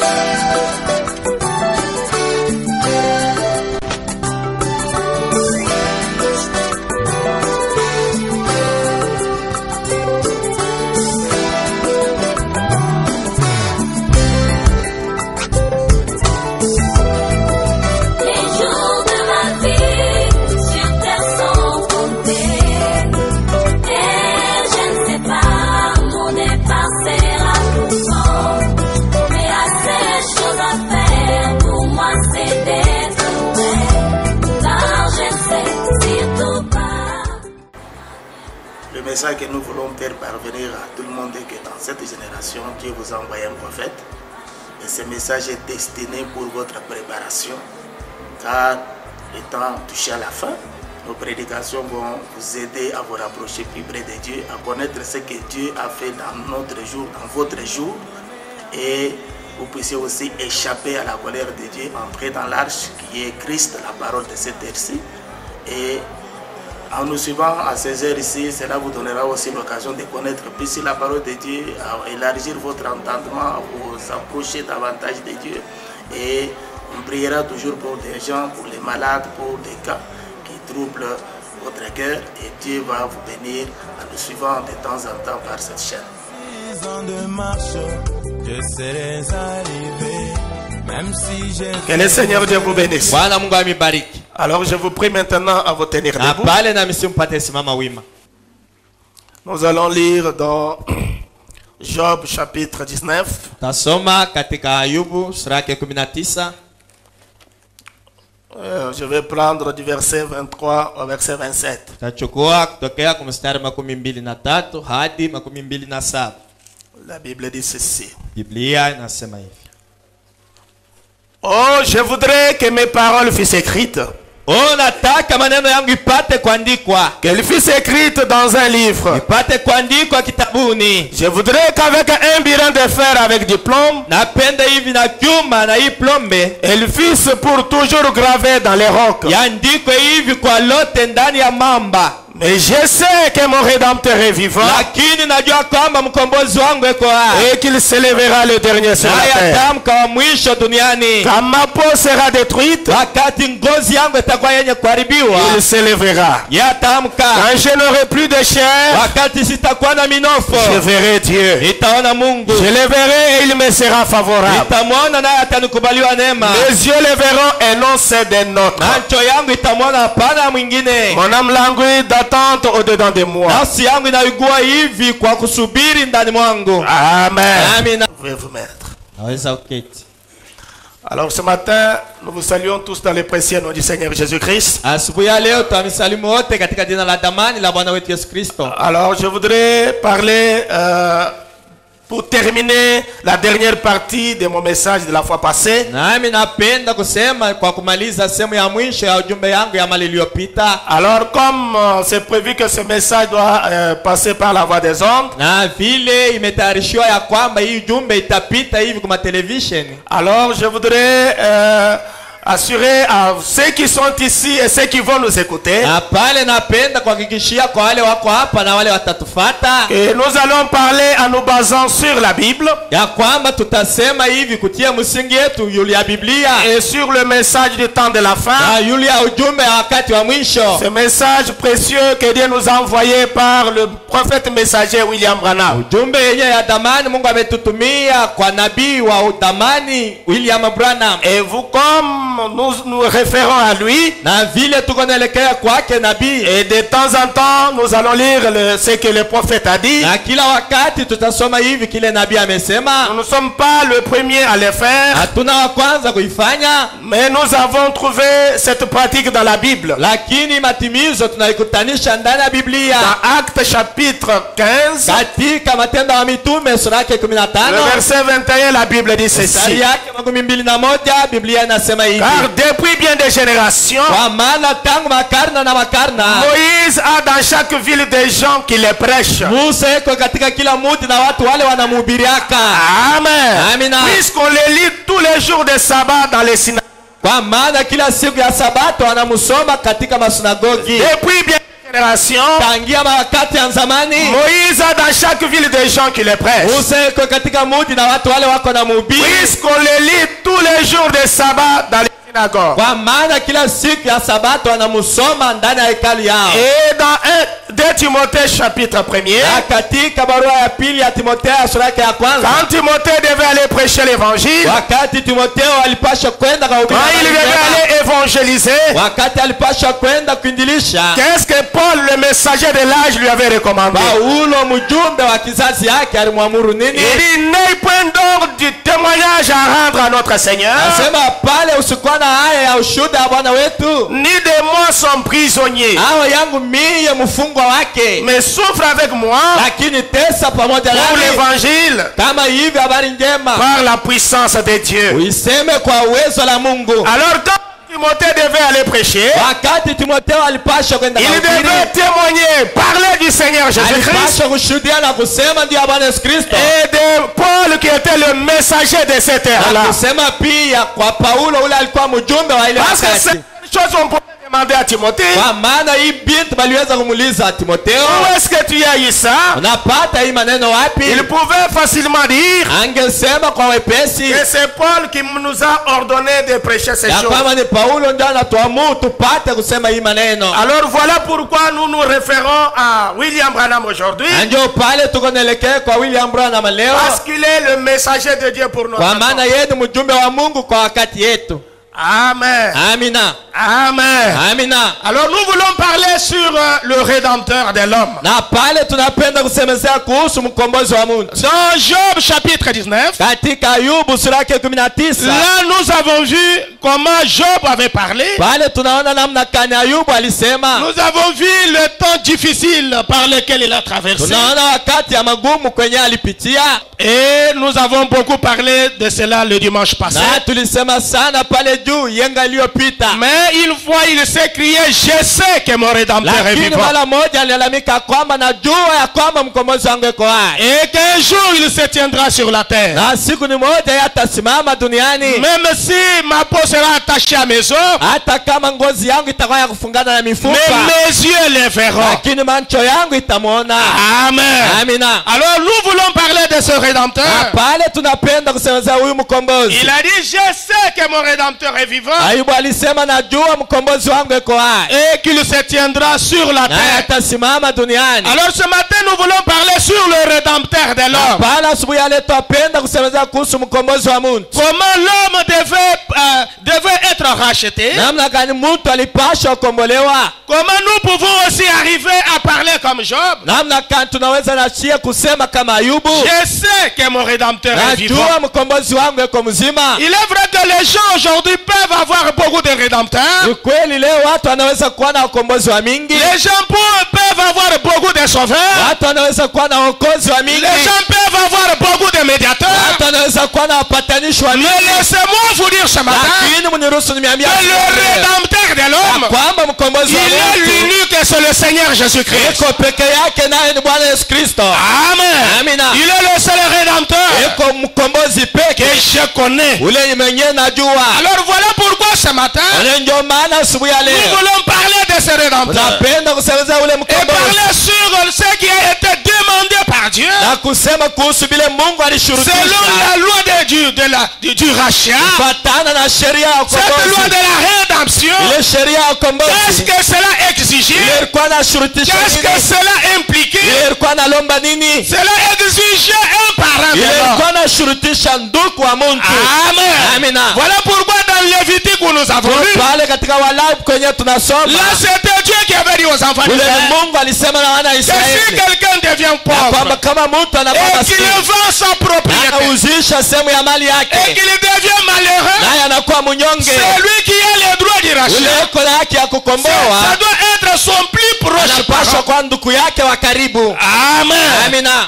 Les Le message que nous voulons faire parvenir à tout le monde que dans cette génération, Dieu vous a envoyé un prophète. Et ce message est destiné pour votre préparation. Car étant touché à la fin, nos prédications vont vous aider à vous rapprocher plus près de Dieu, à connaître ce que Dieu a fait dans notre jour, dans votre jour. Et vous puissiez aussi échapper à la colère de Dieu, entrer dans l'arche qui est Christ, la parole de cette heure-ci. Et en nous suivant à ces heures ici, cela vous donnera aussi l'occasion de connaître plus la parole de Dieu, à élargir votre entendement, à vous approcher davantage de Dieu. Et on priera toujours pour des gens, pour les malades, pour des cas qui troublent votre cœur. Et Dieu va vous bénir en nous suivant de temps en temps par cette chaîne. De marche, je serai arrivé, même si j'ai Que le Seigneur Dieu vous bénisse. Alors je vous prie maintenant à vous tenir na debout. Nous allons lire dans Job chapitre 19. tasoma katika ayubu sura yake 19 Euh, je vais prendre du verset 23 au verset 27. tachukua kutokea kwa mstari makumi mbili na tatu hadi makumi mbili na saba La Bible dit ceci. Oh, je voudrais que mes paroles fussent écrites, oh qu'elles fussent écrites dans un livre. Je voudrais qu'avec un birin de fer avec du plomb, elles fussent pour toujours gravées dans les rocs. Mais je sais que mon Rédempteur est vivant lakini najua kwamba mkombozi wangu eko hai et qu'il s'élèvera le dernier sur la naye terre. atamka wa mwisho duniani Quand ma peau sera détruite, wakati ngozi yangu itakuwa yenye kuharibiwa il s'élèvera. yatamka Quand je n'aurai plus de chair, wakati sitakuwa na je verrai Dieu. nitaona mungu Je le verrai et il me sera favorable. nitamwona naye atanikubaliwa neema Les yeux le verront et non c'est des nôtres. macho yangu itamwona hapana mwingine Mon âme languit d'attente au-dedans de moi. nafsi yangu inaigua hivi kwa kusubiri ndani mwangu Amen. Vous pouvez vous mettre? naweza Alors ce matin, nous vous saluons tous dans le précieux nom du Seigneur Jésus-Christ. Alors je voudrais parler, euh, pour terminer la dernière partie de mon message de la fois passée, Alors, comme euh, c'est prévu que ce message doit euh, passer par la voie des ondes, televisheni alors je voudrais euh, assurer à ceux qui sont ici et ceux qui vont nous écouter. Na pale napenda kuhakikishia kwa wale wako hapa na wale watatufata que nous allons parler en nous basant sur la Bible. Ya kwamba tutasema hivi kutia msingi yetu yule ya biblia. Et sur le message du temps de la fin. na yule ya ujumbe ya wakati wa mwisho. Ce message précieux que Dieu nous a envoyé par le prophète messager William Branham. ujumbe yenye ya damani mungu ametutumia kwa nabii wa damani william branham. Et vous, comme nous nous référons à lui, et de temps en temps, nous allons lire le- ce que le prophète a dit. Nous ne sommes pas le premier à le faire, mais nous avons trouvé cette pratique dans la Bible. Dans Actes chapitre 15, katika matendo ya mitume sura yake 15 le verset 21, la Bible dit ceci. Depuis bien des générations, Moïse a dans chaque ville des gens qui les prêchent. Amen. Puisqu'on les lit tous les jours de sabbat dans les synagogues. kwa maana kila siku ya sabato wanamsoma katika masunagogi Depuis bien des génération, tangia wakati ya zamani Moïse a dans chaque ville des gens qui le prêchent. Musa iko katika mudi na watu wale wako na mhubiri Puisqu'on le lit tous les jours de sabbat dans les synagogues. kwa maana kila siku ya sabato wanamusoma ndani ya hekalu yao. Et dans 1, 2 Timothée chapitre 1er, na katika barua ya pili ya timotheo sura yake ya kwanza. Quand Timothée devait aller prêcher l'évangile, wakati timotheo alipasha kwenda quand il devait aller évangéliser, wakati alipasha kwenda kuindilisha qu'est-ce que Paul, le messager de l'âge, lui avait recommandé? Paulo mjumbe wa kizazi yake alimwamuru nini? Il dit, n'aie point donc du témoignage à rendre à notre Seigneur, nasema pale usikuwa na haya ya ushuda wa bwana wetu. Ni de moi son prisonnier, mais souffre avec moi pour l'évangile. Par la puissance de Dieu. Alors quand Timothée devait aller prêcher, il devait témoigner, parler du Seigneur Jésus-Christ. Et de Paul qui était le messager de cette wa ile Parce que wakati. cette chose on pouvait demander à Timothée, kwa maana hii binti baliweza kumuuliza timotheo où est-ce que tu as eu ça unapata hii maneno wapi? Il pouvait facilement dire angesema kwa wepesi. que c'est Paul qui nous a ordonné de prêcher ces choses. kwamba ni paulo ndio anatuamuru tupate kusema hii maneno. Alors voilà pourquoi nous nous référons à William Branham aujourd'hui, ndio pale tuko naelekea kwa william branham leo. Parce qu'il est le messager de Dieu pour nous. kwa maana yeye ni mjumbe wa mungu kwa wakati yetu Amen. amina Amen. amina Alors nous voulons parler sur euh, le Rédempteur de l'homme. Dans Job chapitre 19, katika ayubu sura yake kumi na tisa là nous avons vu comment Job avait parlé. Nous avons vu le temps difficile par lequel il a traversé. Et nous avons beaucoup parlé de cela le dimanche passé. Juu yenga iliyopita Mais une fois il s'est crié, je sais que mon Rédempteur est vivant. mara moja alilalamika kwamba najua ya kwamba mkombozi wangu iko hai Et qu'un jour il se tiendra sur la terre. na siku ni moja yatasimama duniani Même si ma peau sera attachée à mes os, hata kama ngozi yangu itakuwa ya kufungana na mais mes yeux les verront. lakini macho yangu itamwona Amen. amina Alors nous voulons parler de ce na Rédempteur. pale tunapenda kusemezea huyu mkombozi Il a dit, je sais que mon Rédempteur est vivant ayubu alisema najua mkombozi wangu iko hai et qu'il se tiendra sur la terre. atasimama duniani Alors ce matin, nous voulons parler sur le Rédempteur de l'homme. pale asubuhi ya leo twapenda kusemezea kuhusu mkombozi wa muntu Comment l'homme devait, euh, devait être racheté? namna gani mtu alipashwa kukombolewa? Comment nous pouvons aussi arriver à parler comme Job? namna gani tunaweza nachia kusema kama ayubu? Je sais que mon Rédempteur est vivant. najua mkombozi wangu iko mzima Il est vrai que les gens aujourd'hui peuvent avoir beaucoup de rédempteurs. ni kweli leo watu wanaweza kuwa na ukombozi wa mingi Les gens peuvent avoir beaucoup de sauveurs. watu wanaweza kuwa na uokozi wa mingi Les gens peuvent avoir beaucoup de médiateurs. watu wanaweza kuwa na wapatanishi wa mingi Mais laissez-moi vous dire ce matin lakini mniruhusu nimeambia que le rédempteur de l'homme, kwamba mkombozi il est l'unique et c'est le Seigneur Jésus-Christ. iko peke yake naye ni bwana yesu kristo Amen. Amina. Il est le seul rédempteur mkombozi que je connais. ule mwenyewe najua Alors voilà pourquoi ce matin, nous voulons parler de ce rédempteur. Et parler sur ce qui a été Dieu. Na kusema kuhusu vile mungu selon la loi de, la, du, du rachat. fatana na sheria ya Cette loi de la rédemption, ile sheria ya qu'est-ce que cela exigeait? Ile ilikuwa nashurutisha Qu'est-ce que cela ile ilikuwa nini? Cela exigeait un parent de ile l'homme. ilikuwa nashurutisha ndugu wa muntu. Amen. Amina. Voilà pourquoi dans Lévitique où nous avons lu, pale katika walawi kwenye tunasoma. Là c'était Dieu qui avait dit aux enfants ule ni d'Israël mungu alisema na wana wa que si quelqu'un devient pauvre kama mtu anakuwa et qu'il maskini vend sa propriété anauzisha sehemu ya mali et yake qu'il devient malheureux, naye anakuwa mnyonge c'est lui qui a le droit du ule rachat. iko na haki ya Ça kukomboa doit être son plus proche anapashwa parent. kwa ndugu yake wa karibu Amen. Amina.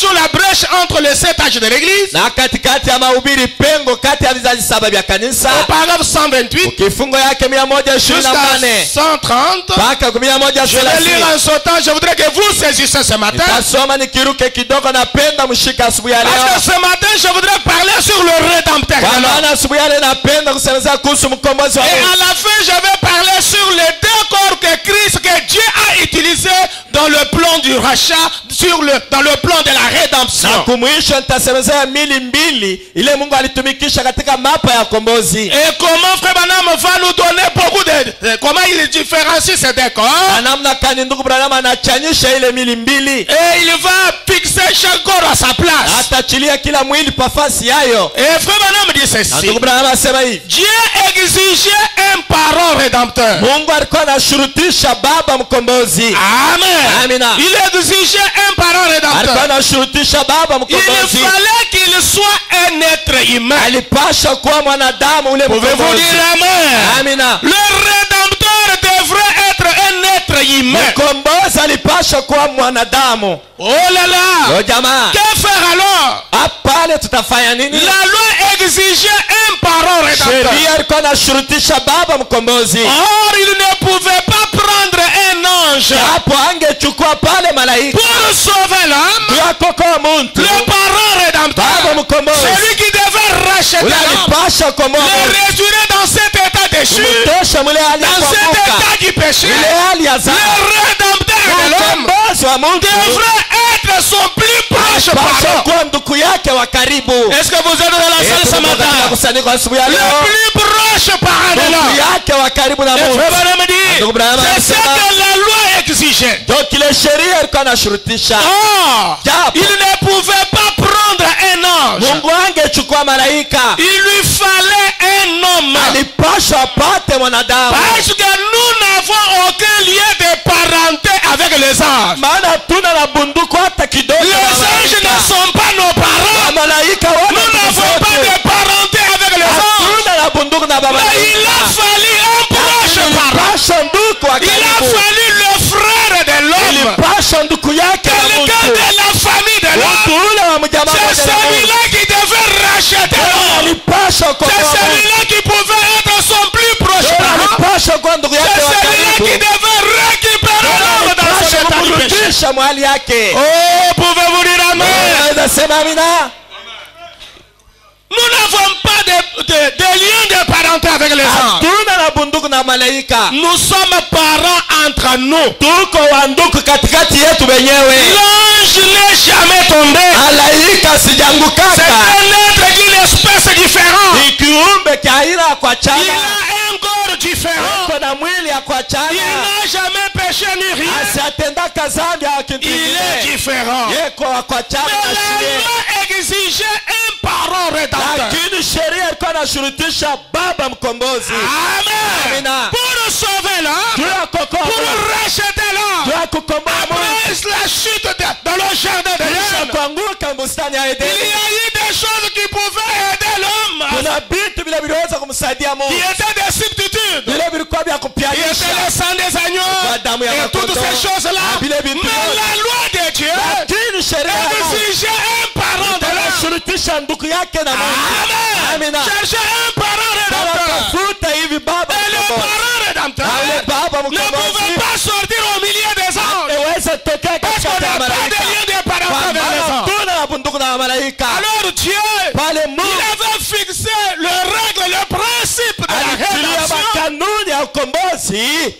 Dans la brèche entre les sept âges de l'église, na katikati ya mahubiri pengo kati ya vizazi saba vya kanisa au paragraphe 128 kifungo yake mia moja ishirini na jusqu'à nane 130, mpaka mia moja je vais lire en sautant. Je voudrais que vous saisissez ce matin. tasoma nikiruke kidogo napenda mshika asubuhi ya Parce que ce matin, je voudrais parler sur le rédempteur. kwa de l'homme. maana asubuhi ya leo napenda kusemezea kuhusu mkombozi wa Et à la fin, je vais parler sur les deux corps que Christ, que Dieu rachat sur le, dans le plan de la rédemption. kumwisho nitasemezea mili mbili ile mungu alitumikisha katika mapa ya kombozi Et comment Frère Branham va nous donner beaucoup de... comment il différencie ces deux corps? Na namna kani ndugu branham anachanyisha ile mili mbili? Et il va fixer chaque corps à sa place. atachilia kila mwili pafasi yayo Et Frère Branham dit ceci. ndugu branham asema hivi Dieu exigeait un parent rédempteur. mungu alikuwa anashurutisha baba mkombozi Amen. Amina. Il exigeait un Il fallait qu'il soit un être humain. Pouvez-vous dire Amen? Le rédempteur devrait être un être humain. Oh là là. Jamaa. Que faire alors? La loi exigeait un parent rédempteur. Or, il ne pouvait pas un ange hapo angechukua pale malaika. Pour sauver l'homme. Le parent baba mkombozi. Celui qui devait racheter l'homme, le dans cet état déchu, dans cet état du péché. Le rédempteur de l'homme devrait être son plus proche parent. kuwa nduku yake wa karibu. Est-ce que vous êtes dans la salle ce katika matin? Le plus proche parent de l'homme. yake wa karibu na Et Mungu. Frère Branham dit, Ndugu Branham c'est ce anasema- que la loi exigeait. ndio kile sheria ilikuwa anashurutisha Or, Japo. il ne pouvait pas prendre un ange. mungu angechukua malaika? Il lui fallait un homme. apate mwanadamu Parce que nous n'avons aucun lien de parenté avec les anges. maana tuna na bunduku hata kidogo Les anges ne sont pas nos parents. malaika wana Nous n'avons pas de parenté avec les anges. hatuna na bunduku na baba Mais il a fallu un proche parent. Il a fallu sanduku yake la Mungu. Watu ule wa mjamaa wa Mungu walipaswa kuokoa walipaswa kuwa ndugu yake wa karibu walipaswa kumrudisha mahali yake. Oh, pouvez-vous dire amen? Sema amina. Nous n'avons pas de, de, de lien de parenté avec les anges. Nous sommes parents entre nous. L'ange n'est jamais tombé. C'est un être d'une espèce différente. Il a un corps différent. Il n'a jamais péché ni rien. kitu Il est différent. Mais la loi exigeait. Lakini sheria ilikuwa inashurutisha baba mkombozi. Amen. Amina. Pour sauver l'homme, pour racheter l'homme. Après la chute de- dans le jardin de l'homme, kuanguka bustani ya il y a eu des choses qui pouvaient aider l'homme, kuna vitu vile viliweza kumsaidia qui Mungu étaient des substituts. vile vilikuwa vya Il le sang des agneaux. Et toutes ces choses-là. Na vile vitu Mais la loi de Dieu lakini sheria ndugu yake na Mungu amina. Un parent rédempteur. tafuta hivi baba Et le mkombozi. parent rédempteur Na ule baba ne pouvait mkombozi pas sortir au milieu des anges. iweze tokea de malaika tuna na bunduku na malaika. Alors Dieu, pale il Mungu. avait fixé le règle, le principe de la alitilia rédemption. makanuni ya ukombozi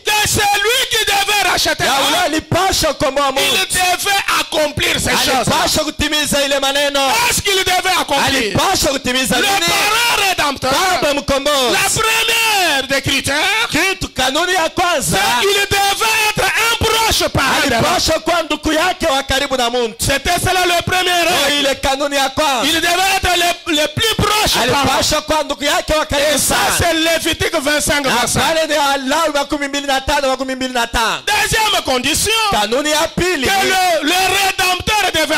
alipasha kukomboa Il devait accomplir ces choses. alipasha kutimiza ile maneno Qu'est-ce qu'il devait accomplir alipasha kutimiza Le parent rédempteur. baba mkombozi La première des critères, kitu kanuni ya kwanza il devait être un proche parent. alipasha kuwa ndugu yake wa karibu na Mungu C'était cela le premier Ndio règle. ile kanuni ya kwanza Il devait être le, le plus. Alipasha kuwa ndugu yake wa Et karibu ça, sana c'est Lévitique 25, na 25. pale ni Walawi makumi mbili na tano makumi mbili tano kanuni ya pili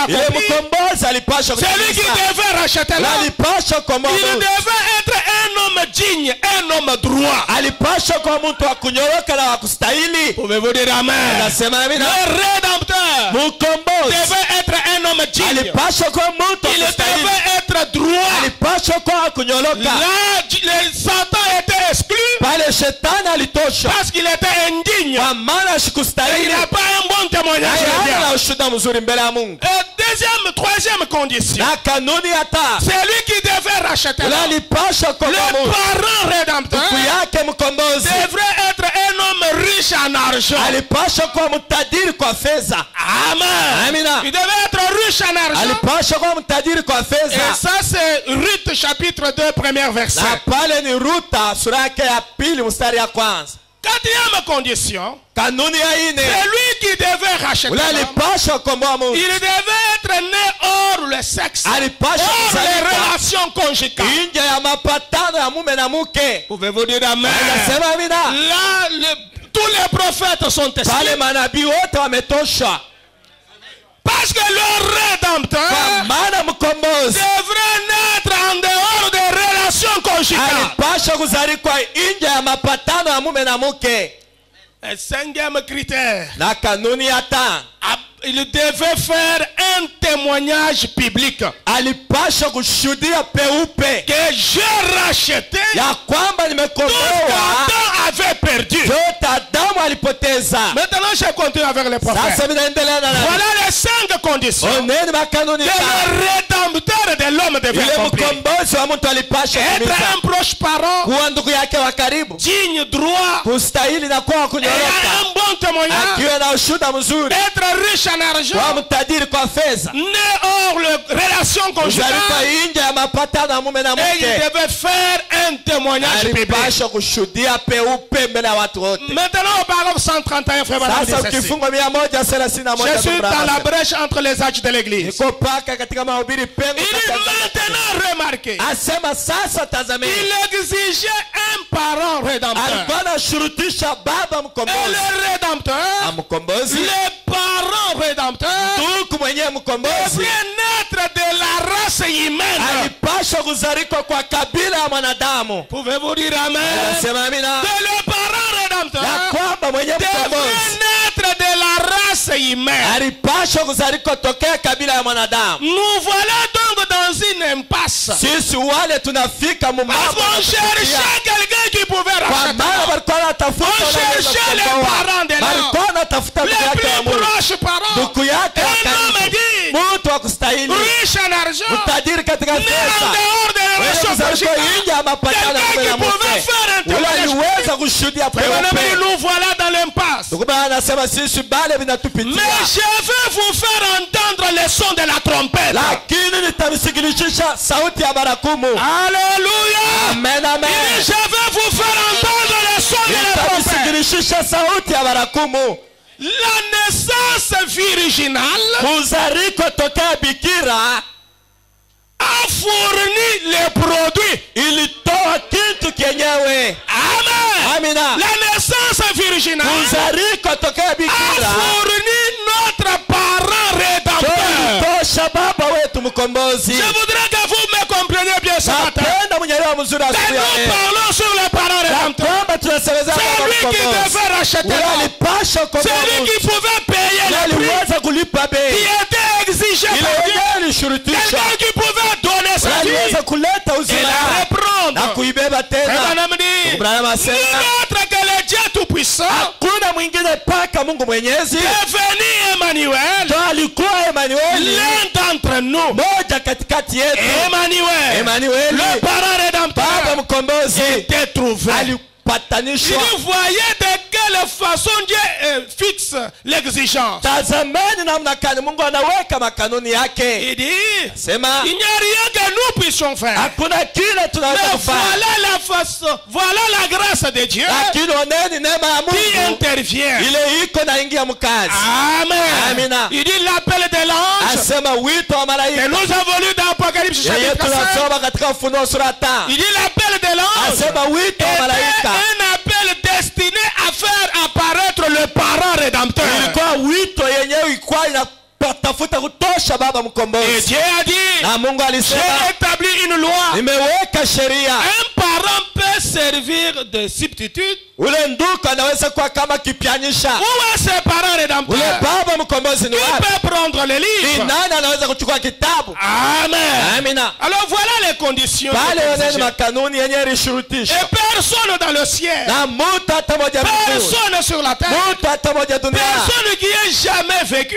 ile mkombozi alipasha alipasha digne, un homme droit. alipasha kuwa mtu wa kunyoroka na wa kustahili Pouvez-vous dire Amen? nasema amina Le rédempteur mkombozi devait être un homme digne. alipasha kuwa mtu wa Il devait être droit. Là, le Satan était exclu. Parce qu'il était indigne. kwa maana Et il sikustahili n'a pas un bon témoignage. de hana ushuhuda mzuri mbele ya Mungu Et deuxième, troisième condition. na kanuni ya taa C'est lui qui devait racheter ule l'homme. alipasha Le kukomboa Mungu parent rédempteur ndugu yake mkombozi devrait être un homme riche en argent. alipasha kuwa mtajiri kwa fedha Amen. Amina. Il devait être riche en argent. alipasha kuwa mtajiri kwa Et fedha ça, c'est Ruth chapitre 2, premier verset. na pale ni ruta sura yake ya pili mstari ya kwanza Quatrième condition, c'est lui qui devait racheter. Il devait être né hors le sexe, alipasha hors les relations conjugales. Pouvez-vous dire Amen? amina Là, le- tous les prophètes sont testés. Parce que le rédempteur devrait kushika haipasha kuzarikwa inje ya mapatano ya mume na mke esenge ya makriteri na kanuni ya taa il devait faire un témoignage public. Alipasha kushuhudia peupe que j'ai racheté ya kwamba nimekomboa avait perdu. vyote adamu alipoteza. Maintenant, je continue avec les prophètes. sasa na. Voilà les cinq conditions. Oneni makanuni le rédempteur de l'homme devait yule accomplir. mkombozi wa mtu alipasha Être un proche parent, kuwa ndugu yake wa karibu. digne, droit, kustahili na kuwa et kunyoroka un bon témoignage, akiwe na ushuda mzuri. Être riche en argent, mtajiri kwa fedha né hors le relation conjugale, nje ya mapatano ya mume na et il devait faire un témoignage public. alipasha kushuhudia peupe mbele ya watu wote Maintenant, au paragraphe 131, frère sasa Je suis dans la brèche entre les âges de l'église. niko paka katika mahubiri pengo Il dit maintenant remarquez, asema sasa tazameni il exigeait un parent rédempteur. alikuwa anashurutisha baba Et le rédempteur, le parent rédempteur, mwenyewe mkombozi naître de la race humaine. alipashwa kuzalikwa kwa kabila ya mwanadamu Pouvez-vous dire Amen? amina le parent ya rédempteur kwamba mwenyewe devait mkombozi naître de la race humaine. alipashwa kuzalikwa tokea kabila ya mwanadamu Nous voilà donc dans une impasse. sisi wale tunafika mumambo cherchait quelqu'un qui pouvait racheter. On cherchait les parents Les yake plus Mungu. ndugu yake wa karibu mtu wa kustahili. Mtajiri katika pesa. conjugales. nje ya mapatano ya Quelqu'un mume qui na pouvait mke faire un ule aliweza kushuhudia peupe nous voilà dans l'impasse. ndugu bana anasema sisi bale Mais vinatupitia je vais vous faire entendre le son de la trompette. lakini nitamsikilishisha sauti ya barakumu. Alléluia. amen amen. Il dit, Je vais vous faire entendre le son de la trompette. nitamsikilishisha sauti ya barakumu La naissance virginale kuzariko tokea bikira a fourni les produits. ilitoa kitu kenyewe Amen. amina La naissance virginale kuzariko tokea a fourni notre parent rédempteur. tosha baba wetu mkombozi Je voudrais que vous me compreniez bien ce matin. napenda mwenyewe mzuri Que asubuhi ya nous leo kwamba C'est lui qui devait racheter ule l'homme. C'est lui qui pouvait payer le prix aliweza kulipa qui bei était exigé ile par Dieu. ilishurutisha Quelqu'un qui pouvait donner sa vie. Aliweza kuleta et uzima la na reprendre. kuibeba Et tena Madame dit, asema autre que le Dieu Tout-Puissant. Hakuna mwingine paka mungu mwenyezi est venu Emmanuel, ndo alikuwa emanueli l'un d'entre nous. moja katikati yetu Emmanuel, emanueli le parent baba mkombozi était trouvé. Il quelle façon Dieu euh, fixe l'exigence. tazameni namna kani mungu anaweka makanuni yake? Il dit, sema il n'y a rien que nous puissions faire. hakuna kile Mais tunaweza kufanya voilà la façon, voilà la grâce de Dieu lakini oneni neema ya qui mungu intervient. ile iko naingia mkazi Amen. Amina. Il dit l'appel de l'ange. asema wito wa Et malaika nous avons lu dans Apocalypse yeye chapitre 5. tunasoma katika ufunuo sura tano Il dit l'appel de l'ange asema wito wa était malaika un le parent rédempteur. ilikuwa wito yenyewe ilikuwa inatafuta kutosha baba Et mkombozi Dieu a dit, na mungu j'ai alisema établi une loi. nimeweka sheria Un parent peut servir de substitut. ule nduku anaweza kuwa kama kipianisha. Où est ce parent ule rédempteur baba mkombozi ni Qui wapi? peut prendre le ni livre nani anaweza kuchukua kitabu? Amen. amina. Alors voilà les conditions. makanuni yenye Et personne dans le ciel, na mutu hata moja mbinguni personne sur la terre, mutu hata moja duniani personne qui ait jamais vécu.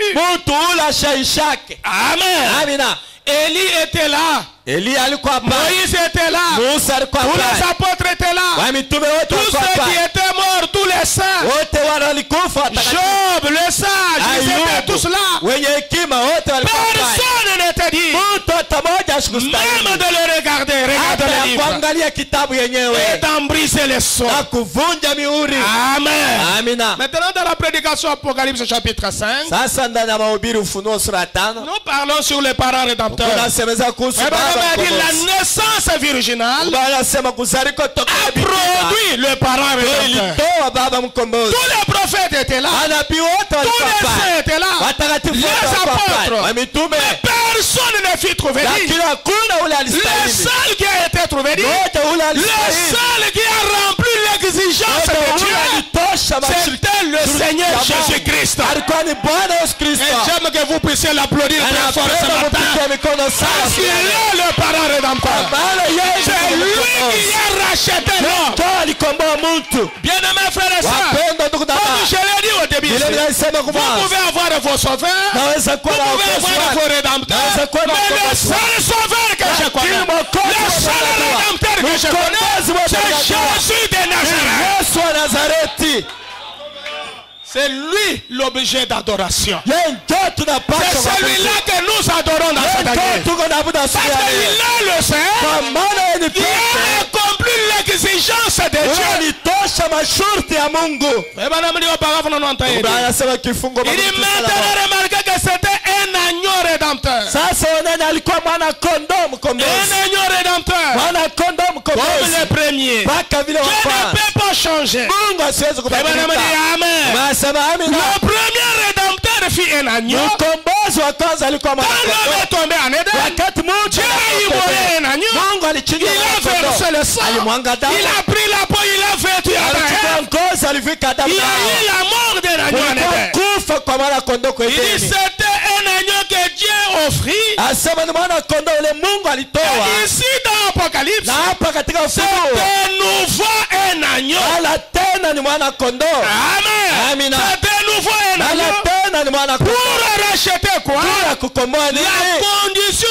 Amen. amina Élie était là. eliya alikuwa hapa Moïse était là. musa alikuwa Tous les apôtres étaient là. wamitume wote Tous ceux qui étaient morts tous les saints. wote walikufa watakatifu. Job, le sage, ils étaient tous là. wenye hekima wote walikuwa pale. Personne n'était dit. mtu hata moja Même de le regarder, ya le livre. kuangalia kitabu yenyewe Et d'en briser les na kuvunja mihuri Amen. amina Maintenant, dans la prédication Apocalypse chapitre 5, sasa ndani ya mahubiri ufunuo sura ya tano nous parlons sur les parents rédempteurs. Dit la naissance virginale. A produit le mkombozi. Tous les prophètes étaient là. Tous les saints étaient là. Les apôtres. wamitume Personne ne hakuna ule Le seul qui a le seul qui a rempli l'exigence wote de ule Dieu, c'était le Seigneur. Jésus-Christ. Et j'aime que vous puissiez l'applaudir très fort ce matin. Parce qu'il est le parent rédempteur. maana yeye C'est lui qui a racheté l'homme. Bien-aimés frères et ndugu comme je l'ai dit au début, vous pouvez avoir vos sauveurs, vous pouvez avoir vos rédempteurs, mais le seul sauveur rédempteur que je connais, c'est. Jésus de Nazareth. C'est lui l'objet d'adoration. C'est celui-là que nous adorons dans cette année. Parce qu'il est le ni qui a accompli l'exigence de Dieu. alitosha masharti ya mungu namdi wa paragraphe 91. Baba anasema kifungo Il dit maintenant remarquez que c'était un agneau rédempteur. sasa onani alikuwa mwana kondoo Un agneau rédempteur. mwana kondoo Comme le premier. mpaka vile Je ne peux pas changer. mungu asiwezi Eh ben, amen. amina Le premier rédempteur fut un agneau. mkombozi wa kwanza alikuwa mwana Quand l'homme kondoo est tombé en Éden, wakati mtu Dieu a immolé un agneau. mungu alichinja Il a mwana versé kondoo le sang. alimwanga damu Il a pris la peau, il a Il y a eu la mort d'un agneau en Éden. Il dit c'était un agneau que Dieu offrit. alitoa Et ici dans Apocalypse, c'est nouveau un agneau. Amen. De nouveau un agneau. Pour racheter quoi? La condition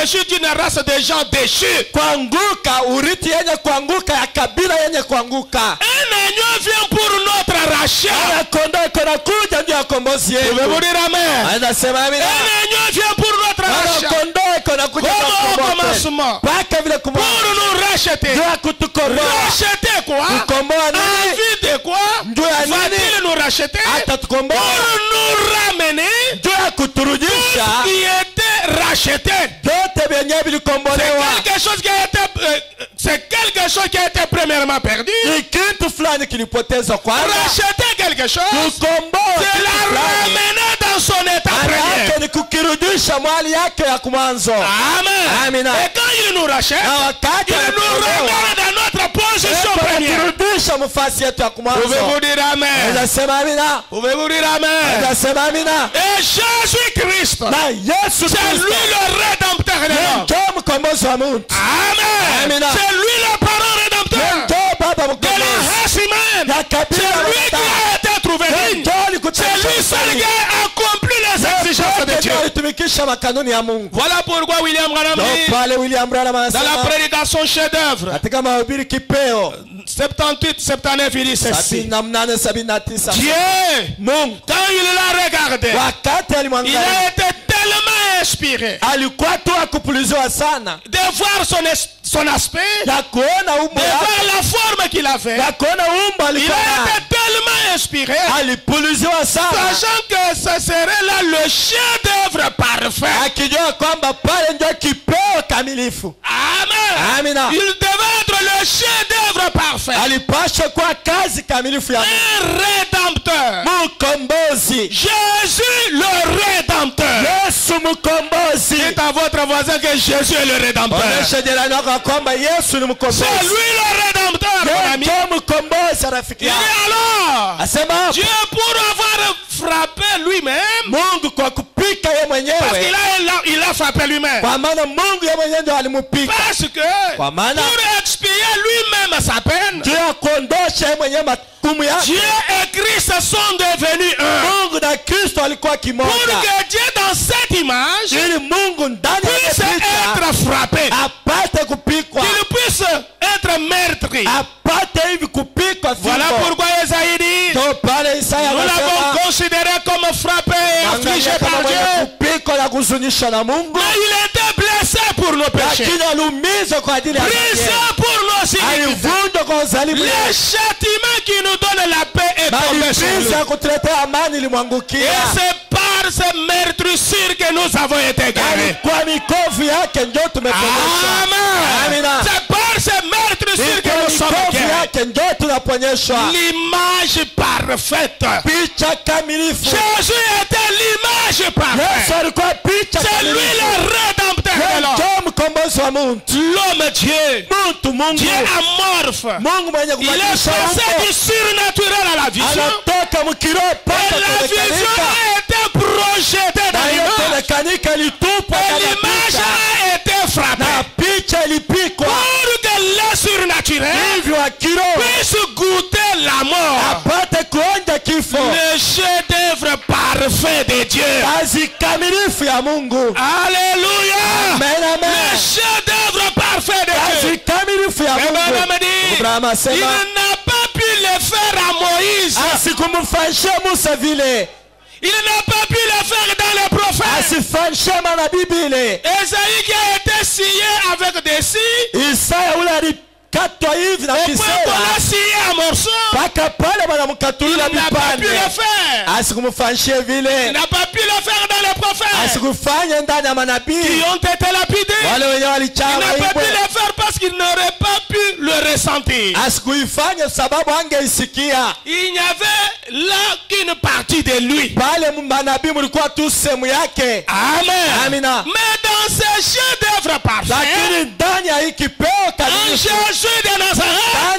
déchu d'une race de gens déchus. kuanguka urithi yenye kuanguka ya kabila yenye kuanguka Un agneau vient pour notre rachat. mwana kondoo iko ndio akombozi yetu dire me. anasema amina Un agneau vient pour notre rachat. kondoo iko na kuja Comme au kwa commencement. mpaka vile Pour nous racheter. ndio kutukomboa Racheter quoi kukomboa nini Envie quoi Ndio nini? Va-t-il nous racheter Atatukomboa. Pour nous ramener ndio kuturudisha qui était racheté. vilikombolewa quelque chose qui a été, euh, c'est quelque chose qui a été premièrement perdu. Racheter quelque chose, c'est la ramener dans son état premier. Amen. Et quand il nous rachète, il nous ramène dans notre position première. Pouvez-vous dire Amen Pouvez-vous dire Amen Et Jésus-Christ, c'est lui le rédempteur de l'homme. ndio mkombozi wa muntu Amen. Amina. C'est lui le parent rédempteur ndio baba de la mkombozi race humaine. ya C'est kabila la lui qui wanadamu. a été trouvé digne. ndio C'est alikutanisha lui seul mstari. qui a accompli les exigences de Dieu. Voilà pourquoi William Branham dit dans la prédication chef-d'œuvre. Katika mahubiri kipeo. 78, 79, il dit ceci. Dieu, quand il l'a regardé, il a été tellement inspiré de voir son, es- son aspect, yake voir la forme qu'il avait. Il été tellement inspiré, sana sachant que ce serait là le parfait. pale ndio kipeo kamilifu Amen. Il devait être le parfait. alipasha kuwa kazi kamilifu ya Un rédempteur. mkombozi Jésus le rédempteur. yesu mkombozi Dites à votre voisin que Jésus est le rédempteur. onyesha jirani wako ya kwamba yesu ni C'est lui le rédempteur, mon ami. mkombozi rafiki yangu alors, asema Dieu pour avoir frappé lui-même, mungu kwa kupika ye parce qu'il a, il a, il a frappé lui-même. kwa maana mungu ye mwenyewe ndio alimupika Parce que Kwa maana- pour expier Dieu et Christ sont devenus un. Pour que Dieu dans cette image puisse être frappé. Qu'il puisse être meurtri. Voilà pourquoi Esaïe dit nous l'avons considéré comme frappé et affligé par Dieu. Mais il était blessé pour nos péchés. yetu. pour nos iniquités. alivunjwa kwa uzalimu Le yetu. châtiment qui nous donne la paix est tombé sur nous. Et c'est par ces meurtrissures que nous avons été tumeponyeshwa Amen. C'est par ces meurtrissures que nous sommes L'image parfaite. Jésus était l'image parfaite. C'est lui le rédempteur njo mkombozi wa muntu L'homme Dieu. mungu Dieu amorphe. mungu mwenye Il est passé du surnaturel à la vision. anatoka mkiroho Et la vision a été projetée na dans l'image. ilitupwa ya l'image a été na frappée. picha ilipikwa Pour que le surnaturel hivyo puisse goûter la mort. apate kuonja kifo Le parfait de Dieu. kazi kamilifu ya mungu Alléluia. amen Le amen chef-d'œuvre parfait de Dieu. kazi kamilifu ya mungu il n'a pas pu le faire à Moïse. musa vile Il n'a pas pu le faire dans les prophètes. vile Esaïe qui a été scié avec des scies. isaya ule alikatwa hivi na mpaka pale Il wanamkatulila n'a pas pu vipande le faire. asikumfanyishe Il vile asikufanye ndani ya Qui manabii ont été lapidés. wale n'a walichama pas pu hivyo le faire parce qu'il n'aurait pas pu le ressentir. asikuifanya sababu angeisikia Il n'y avait là qu'une partie de lui. pale manabii mulikuwa tu sehemu yake Amen. Amina. Mais dans ce chef-d'œuvre parfait, lakini ndani ya hii kipeo ndani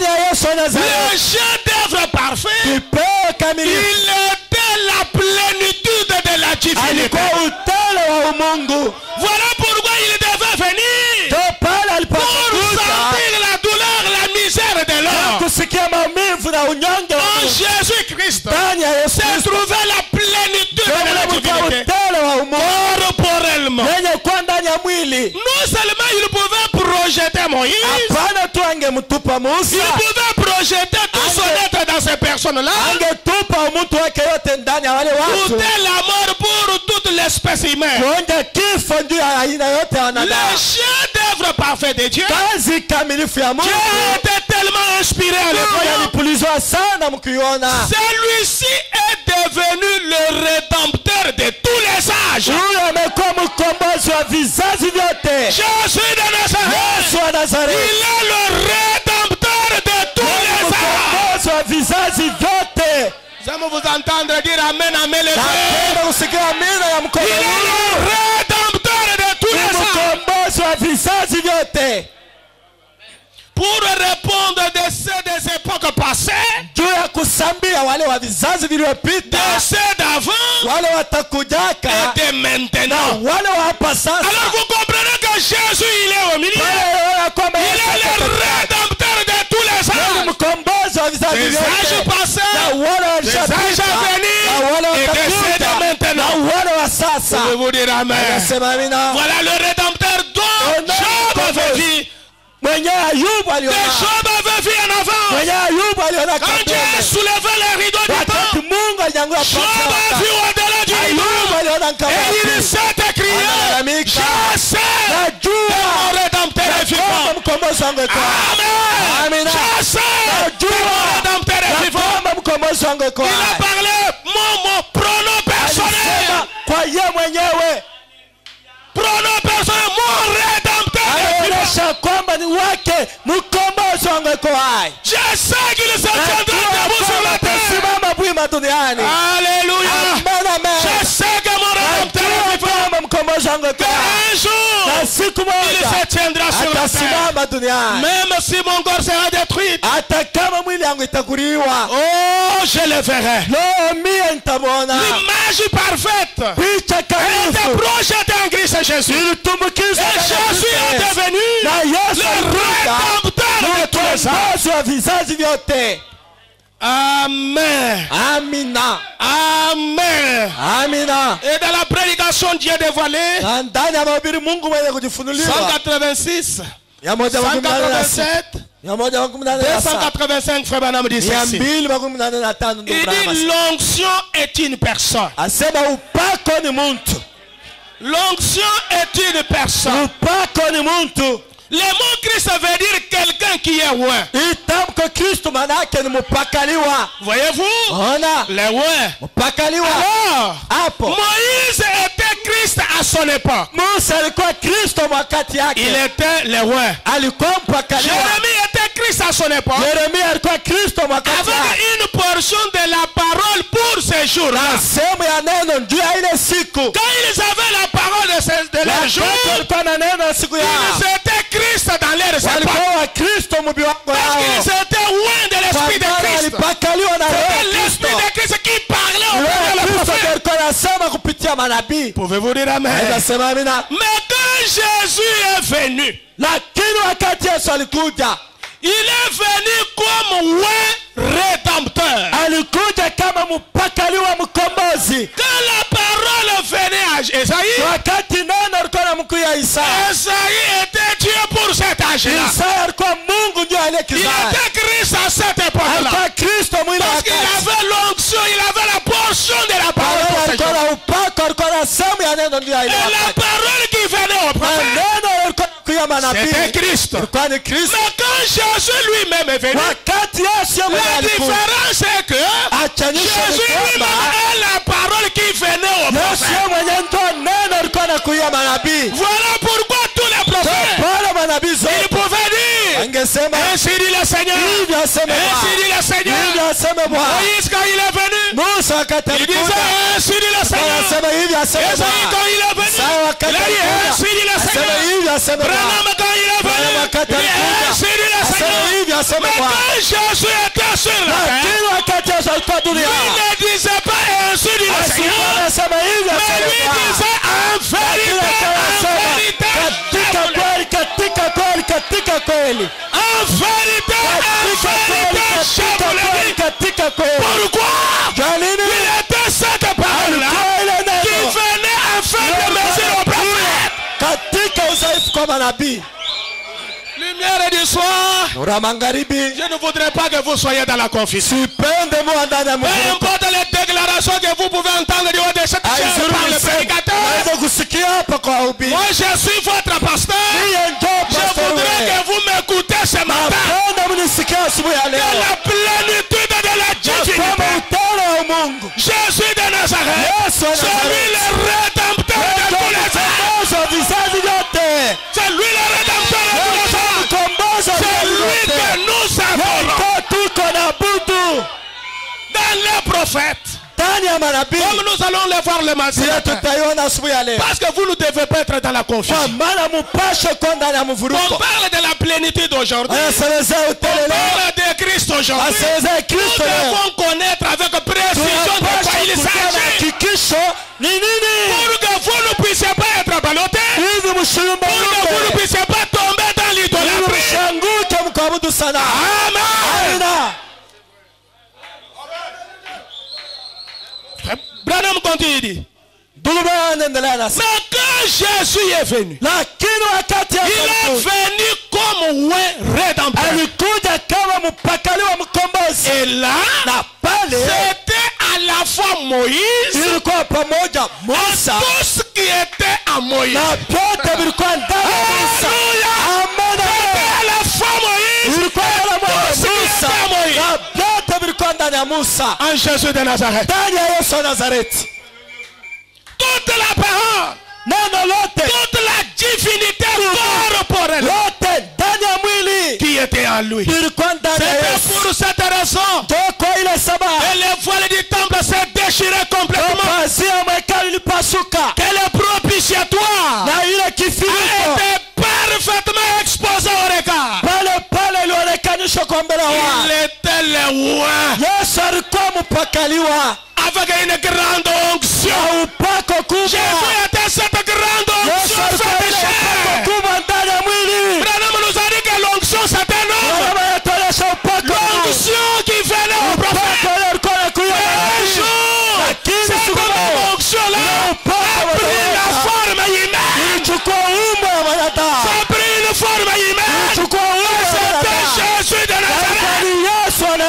ya yesu nazareti kipeo il kamilifu utele wa umungu Voilà pourquoi il devait venir pour sentir la douleur, la misère de l'homme. kusikia maumivu na unyonge wa En Mungu. Jésus-Christ, ndani ya yesu c'est trouver la plénitude de la divinité. utele wa umungu Corporellement. yenye kuwa ndani ya mwili Non seulement il pouvait projeter Moïse, hapana tu angemtupa il pouvait projeter tout son être ces personnes-là. Goûter la mort pour toute l'espèce humaine. Le chef-d'œuvre parfait de Dieu, Dieu était tellement inspiré à l'époque. Celui-ci est devenu le rédempteur de tous les âges. Jésus de Nazareth, il est le J'aime vous entendre dire Amen, Amen, les napenda kusikia amina ya Il mkono est le rédempteur de tous les âges. mkombozi wa vizazi vyote. Pour répondre de ceux des époques passées, juu ya kusambia wale wa vizazi vilivyopita. de ceux d'avant wale watakujaka. et de na maintenant. wale wa hapa sasa. Alors vous comprenez que Jésus, il est au milieu. Il est le mkombozi wa vizazi Des âges vyote na passés, wale des âges walishapita à venir na wale et de ceux watakuja de maintenant. na wale wa sasa Je vais vous dire Amen. anasema amina Voilà le rédempteur dont Oh non, Job avait mkombozi. vu. mwenye ayubu Que aliona Job avait vu en avant. mwenye ayubu aliona Quand Dieu a kabele soulevé les rideaux du wakati temple, mungu alinyangua Job a vu au-delà du ayubu rideau. aliona Et il nkabati s'est écrié, Analalamika. je sais que najua mon rédempteur est kwamba vivant. mkombozi wangu iko hai. Amen. Amina. Je sais que najua mon vivant. kwamba mkombozi wangu iko Il a parlé mon, mon pronom personnel. ye mwenyewe Pronom personnel, mon rédempteur anaonyesha kwamba ni wake mkombozi wangu hai Je sais qu'il se tiendra debout sur la terre. simama bwima duniani Alléluia. Un jour, na siku il moja se tiendra sur la terre. atasimama duniani Même si mon corps sera détruit, hata kama mwili yangu itakuliwa oh, je le verrai. leo mie nitamwona L'image parfaite. Picha était kamilifu projetée en Christ Jésus. Et Jésus est devenu na yesu le rédempteur de tous les âges. mkombozi wa vizazi vyote Amen. amina Amen. amina Et dans la prédication Dieu dévoilé, na ndani ya mahubiri mungu mwenye kujifunuliwa 186, mia moja makumi nane na sita 187, mia moja makumi nane na saba 285, Frère Branham dit ceci. Il dit l'onction est une personne. L'onction est une personne. Le mot Christ veut dire quelqu'un qui est loin. itamko kristo manake ni mpakaliwa Voyez-vous? Ona Les loin. mpakaliwa Alors, hapo Moïse était Christ à son époque. musa alikuwa kristo wakati Il yake était le alikuwa mpakaliwa Jérémie était Christ à son époque. yeremia alikuwa kristo wakati Avec yake une portion de la parole pour ces jours-là. na sehemu ya neno juu ya ile siku Quand ils avaient la parole de, ces, de leur jour, walikuwa na neno siku ils yao étaient walikuwa wa kristo. mubiwango Parce qu'ils yao étaient loin de kwa l'esprit de maana Christ. walipakaliwa na kristo alikuwa anasema kupitia manabii. Pouvez-vous dire Amen? Nasema amina. Mais quand Jésus est venu, lakini wakati yesu alikuja il est venu comme un rédempteur. alikuja kama mpakaliwa mkombozi. Quand la parole venait à Esaïe, wakati neno alikuwa na mkuu ya isaya. Esaïe était isaya alikuwa mungu ndio Il aliyekizaa était Christ à cette époque-là. alikuwa kristo mwili Parce qu'il wakati avait l'onction, il avait la portion de la parole. Alikuwa jours. na upako alikuwa na sehemu ya neno ndio ya ile Et la parole qui venait au prophète, neno c'était Christ. ilikuwa ni kristo Mais quand Jésus lui-même est venu, wakati yesu la différence est que Jésus lui-même est la parole qui venait au prophète. yeye mwenyewe ndio neno alikuwa na kuya manabii Voilà dit le Seigneur. hivyo aseme Bwana. Moïse quand il est venu, Musa wakati il disait, alikuja ainsi dit le Seigneur. anasema hivyo aseme Esaïe quand Bwana. Il est venu, Sawa il wakati a dit, ainsi dit le alikuja aseme Seigneur. hivyo aseme Branham Bwana. Quand il est venu, Branham wakati il dit, alikuja ainsi dit le aseme Seigneur. hivyo aseme Mais Bwana. Quand Jésus était sur la terre, lakini wakati Yesu alikuwa il duniani ne disait pas ainsi dit le asikuwa Seigneur. anasema hivyo Mais aseme lui Bwana disait en vérité, en vérité, dis. katika kweli Pourquoi? Kwa nini katika udhaifu kwa manabii. Lumière du soir, je ne voudrais pas que vous soyez dans la confusion. Peu importe les déclarations que vous pouvez entendre du haut de cette par le prédicateur. Moi, je suis votre pasteur. Voudrais que vous m'écoutez ce matin. Que la plénitude de la divinité. Jésus de Nazareth. Yesu wa C'est lui Nazareth. le rédempteur de tous les C'est lui le rédempteur de tous les C'est lui que nous budu Dans les prophètes. Comme nous allons les voir le matin. Parce que vous ne devez pas être dans la confusion. ndani ya On parle de la plénitude aujourd'hui. anasemezea On parle de Christ aujourd'hui. asemezea Nous devons connaître avec précision de quoi il s'agit. nini Pour que vous ne puissiez pas être ballotté. Pour que vous ne puissiez pas tomber dans l'idolâtrie. Amen. amina Branham continue Mais quand Jésus est venu, il est venu comme un rédempteur. Et là, c'était à la fois Moïse Musa tout ce qui était à Moïse. Alléluia. C'était à la fois Moïse vyote vilikuwa ndani ya Musa, En Jésus de Nazareth. ndani ya Yesu wa Nazareti. Toute la parole, Neno lote. Toute la divinité corporelle lote. Ndani ya mwili. Qui était en lui. ilikuwa ndani ya C'était Yesu. pour cette raison. Ile que les voiles du temple s'est déchiré complètement. pazia ya hekalu ilipasuka Que le propitiatoire na ile a kifuniko été roi Yesu alikuwa mpakaliwa avec une grande onction. na upako kubwa. Jésus était cette grande Yesu onction alikuwa faite ile upako chair. kubwa ndani ya mwili. Branham nous a dit que l'onction c'est un homme. Bwana anatuonyesha upako huu. L'onction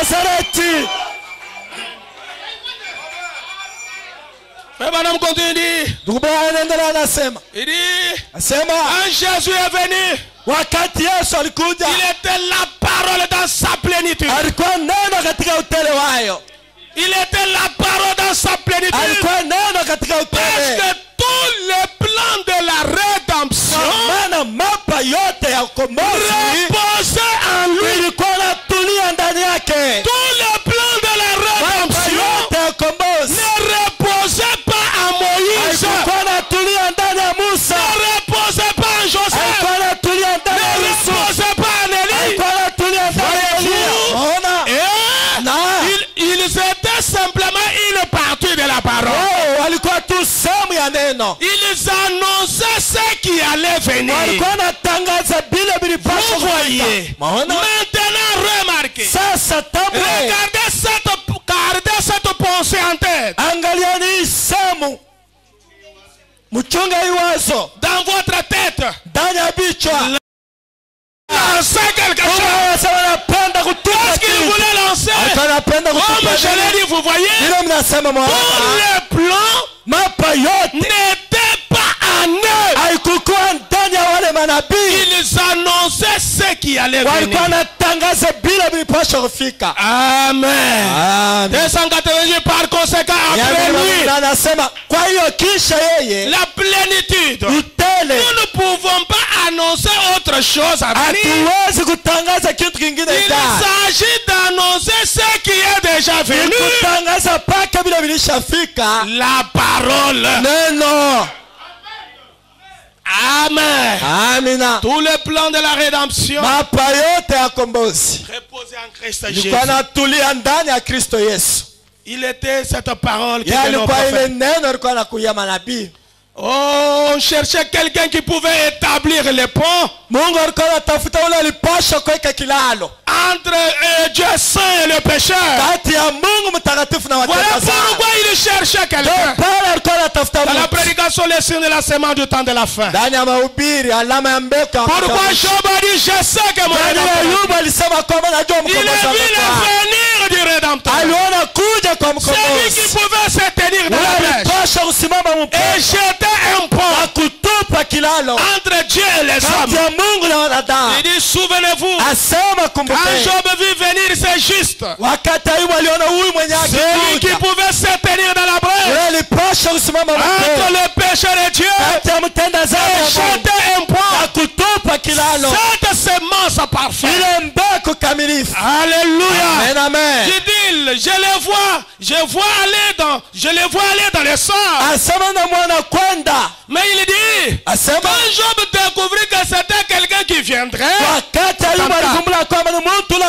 Nazareti. Ndugu Branham anaendelea anasema il asema wakati yesu alikuja était la parole dans sa plénitude. alikuwa neno katika utele wayo Il était la parole dans sa plénitude. alikuwa neno katika Parce que tous les plans de la rédemption maana mapa yote ya ukombozi reposaient en lui. Ilikuwa ya neno Ils annonçaient ce qui allait venir. Vous voyez. Maintenant, remarquez. Regardez cette, gardez cette pensée en tête. Dans votre tête. bichwa Lancez quelque chose. Qu'est-ce qu'il voulait lancer Comme je l'ai dit, vous voyez, vile mnasema tous n'étaient pas en eux. haikukuwa ndani ya wale manabii Ils annonçaient ce qui allait venir. walikuwa wanatangaza bila vilipaswa kufika Amen. Amen. 288 par conséquent, après Yaani lui, na anasema kwa hiyo kisha yeye la plénitude. utele Nous ne pouvons pas annoncer autre chose à venir. Il s'agit d'annoncer ce qui est déjà venu. La parole. neno Amen. amina Tous les plans de la rédemption reposés en Christ Jésus. Il était cette parole qui ye Oh, on cherchait quelqu'un qui pouvait établir les ponts entre euh, Dieu saint et le pécheur. Voilà pourquoi il cherchait Ndio quelqu'un. La prédication, les signes de la semence du temps de la fin. ndani ya mahubiri alama ya mbeka ya wakati wa Pourquoi. Job a dit, je sais que mon ayubu alisema kwamba najua Il amekuja. venir du rédempteur. aliona kuja kwa Celui qui pouvait se tenir dans la brèche kusimama et jeter un pont entre Dieu et les hommes. Il dit, souvenez-vous, quand Job vit venir, c'est juste. wakati ayubu aliona huyu mwenye Celui qui pouvait se tenir dans la brèche. Entre le pécheur et Dieu et jeter un kilalo Cette semence parfaite. Alléluia. amen amen. Je dis, je les vois, je vois aller dans, je les vois aller dans le sang. asema na mwana kwenda. Mais il dit, asema quand Job découvrit que c'était quelqu'un qui viendrait,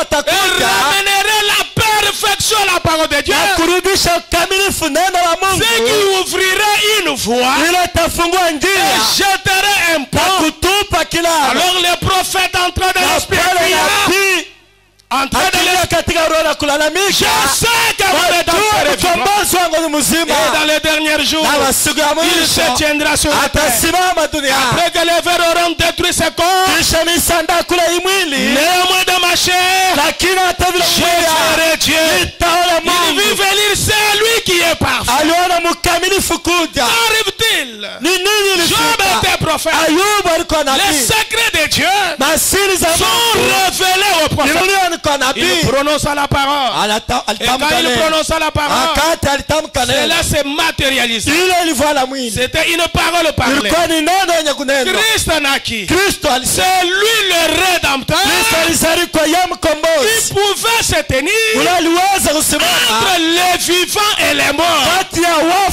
atakuja. Ramènerait la perfection à la parole de Dieu. na kurudisha ukamilifu neno la Ce mungu qui ouvrirait une voie. Et jetterait un pont. Alors les prophètes en train de respirer, Je sais que mzima. Et dans masiku ya il se tiendra sur la terre. Après que les vers auront détruit ses corps, néanmoins de ma chair, je Dieu. Il mungu venir, c'est lui qui est parfait. Kuja Qu'arrive-t-il? Ni nini Job ilifika était prophète. ayubu alikuwa Les nabii secrets de Dieu masiri za sont révélés au prophète. Il nabii prononça la parole. Et quand il la parole, wakati alitamka neno cela s'est matérialisé. ile ilivua la mwili C'était une parole parlée. ilikuwa ni neno yenye kunenwa Christ naquit. kristo alisema C'est lui le rédempteur ye qui mkombozi pouvait se tenir ule aliweza kusimama entre les vivants et les morts. kati ya wafu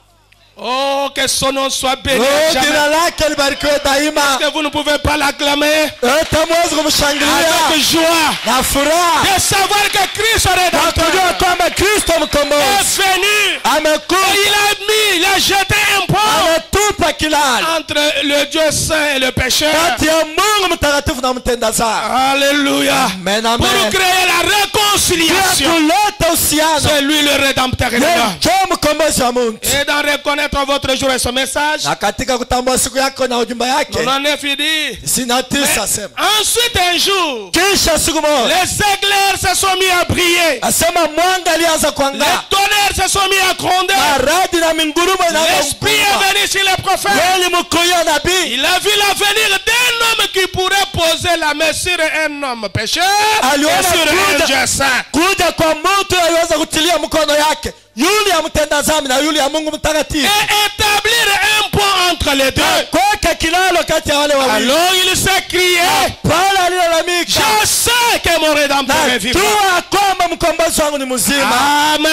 Oh, que son nom soit béni Oh, daima Que vous ne pouvez pas l'acclamer? Kumshangilia avec joie. De savoir que Christ rédempteur est venu. Et amekuja il a mis, il a jeté un pont kilalo entre le Dieu saint et le pécheur. Alléluia. Amen, Pour amen. créer la réconciliation. C'est lui le rédempteur. et le Yeye Reconnaître votre jour et son message, na katika kutambua siku yako na ujumba yake 99 il dit. sina tisa sema Ensuite un jour, kisha siku moja les éclairs se sont mis à briller. asema mwanga alianza Les tonnerres se sont mis à gronder. maradi na mingurumo L'esprit est venu sur les prophètes. yeli mkuya nabii Il a vu l'avenir d'un homme qui pourrait poser la main sur un homme pécheur Aliona et sur un Dieu saint. kuja kwa mtu aliweza kutilia mkono yake yule ya mtenda dhambi na yule ya mungu mtakatifu Et établir un pont entre les deux. kweka kilalo kati ya wale wawili Alors il s'est crié, pale alilalamika je sais que mon rédempteur est vivant. najua kwamba mkombozi wangu ni mzima Amen.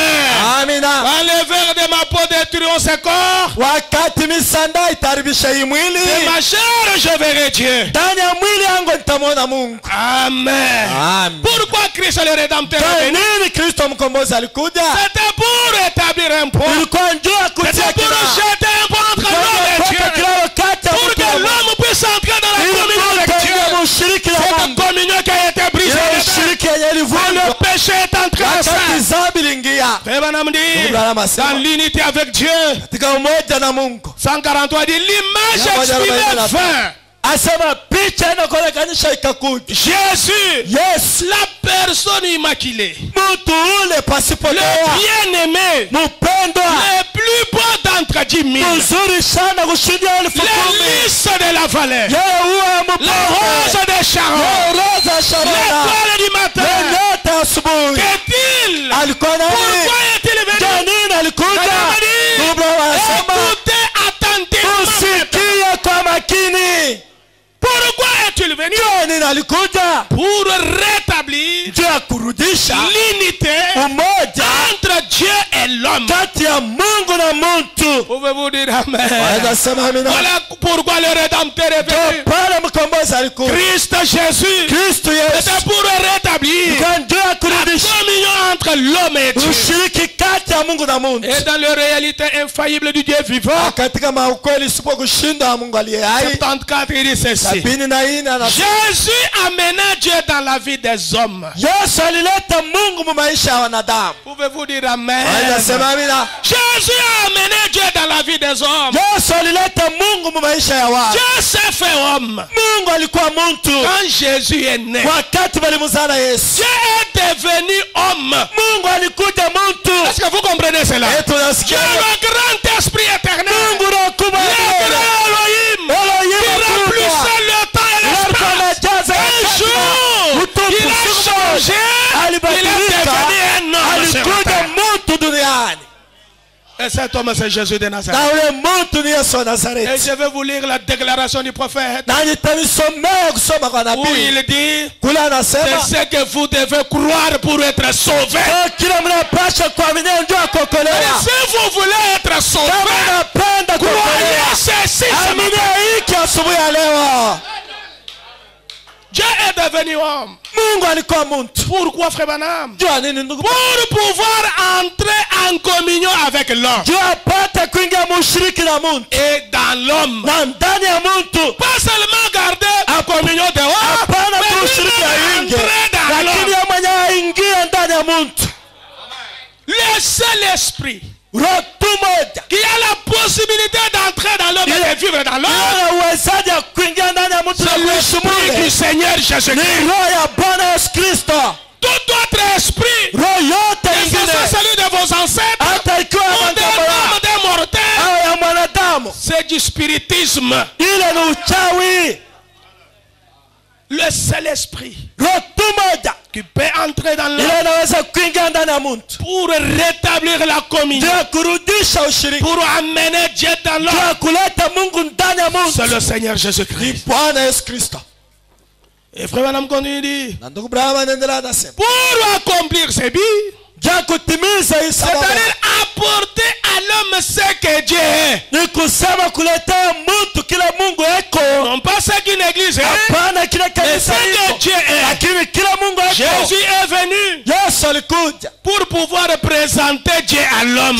amina Quand le verre de détruiront ce corps, wakati misanda itaribisha hii mwili de ma je Dieu. ndani ya mwili yangu nitamwona mungu Amen. Amen. Pourquoi Christ le rédempteur est venu nini kristo mkombozi alikuja C'était pour établir un pont. ilikuwa njua kutia C'était pour jeter un pont entre l'homme et Dieu. Pour que l'homme puisse entrer dans la communion avec Dieu. Cette communion qui a été brisée. ile ushiriki yenye ilivunjwa péché est entré en dans l'unité avec Dieu, katika umoja na mungu 143 dit l'image exprimée arobaini na vint. asema picha inakuonekanisha ikakuja Jésus, yesu la personne immaculée, mtu ule le pasipotoa bien-aimé, mpendwa le plus beau d'entre dix mille, mzuri sana kushindia elfu le kumi lys de la vallée, yeye huwa la mpendwa rose de Sharon, roza sharona l'étoile du matin. Pourquoi est-il venu? Alikuja usikie kwa makini Pourquoi est-il venu? Alikuja Pour rétablir ndio kurudisha l'unité umoja entre Dieu et l'homme. kati ya mungu na muntu Pouvez-vous dire Amen? Wanaweza sema amina Voilà pourquoi le Rédempteur est venu. pale mkombozi alikuja Christ Jésus. Kristu yesu c'était pour rétablir. Ndio communion entre l'homme et Dieu. Et dans la réalité infaillible du Dieu vivant, katika maukweli isipo kushinda wa mungu aliye hai 74 il dit ceci. Jésus amena Dieu dans la vie des hommes. Pouvez-vous dire Amen? Jésus a amené Dieu dans la vie des hommes. Dieu s'est fait homme. Quand Jésus est né, Dieu est devenu homme. mungu alikuja muntu Est-ce que vous comprenez cela? Tunasikia le grand esprit éternel. mungu rokuba Le grand Elohim. Qui remplissait le temps et l'espace. Un jour, il a changé. Et cet homme, c'est Jésus de na Nazareth. Et je vais vous lire la déclaration du prophète où il dit c'est ce que vous devez croire pour être sauvé. "Eh, kila mnapasha kuaminia ndio Et si vous voulez être sauvé, croyez ceci. Dieu est devenu homme. mungu alikuwa muntu Pourquoi, frère Banham jua nini ndugu? Pour pouvoir entrer en communion avec l'homme. jua apate kuingia mushiriki na muntu Et dans l'homme. na ndani ya muntu Pas seulement garder la communion dehors, hapana tu mais ushiriki aingie entrer dans lakini l'homme. ye mwenye aingie ndani ya muntu Le seul esprit roho tu moja qui a la possibilité d'entrer dans l'homme et de vivre dans l'homme, Se o esprit du Seigneur Jésus-Christ. Tout Espírito. esprit qui est celui de vos ancêtres ou d'un homme, de mortel, c'est du spiritisme. Le seul esprit roho tu moja qui peut entrer dans l'homme pour rétablir la communion, pour amener Dieu dans l'homme, c'est le Seigneur Jésus-Christ. Et frère Madame continue dit, pour accomplir ces buts, c'est-à-dire apporter à l'homme ce que Dieu est. Non pas ce qu'une église est, mais ce que Dieu est. Jésus est venu. Pour pouvoir présenter Dieu à l'homme.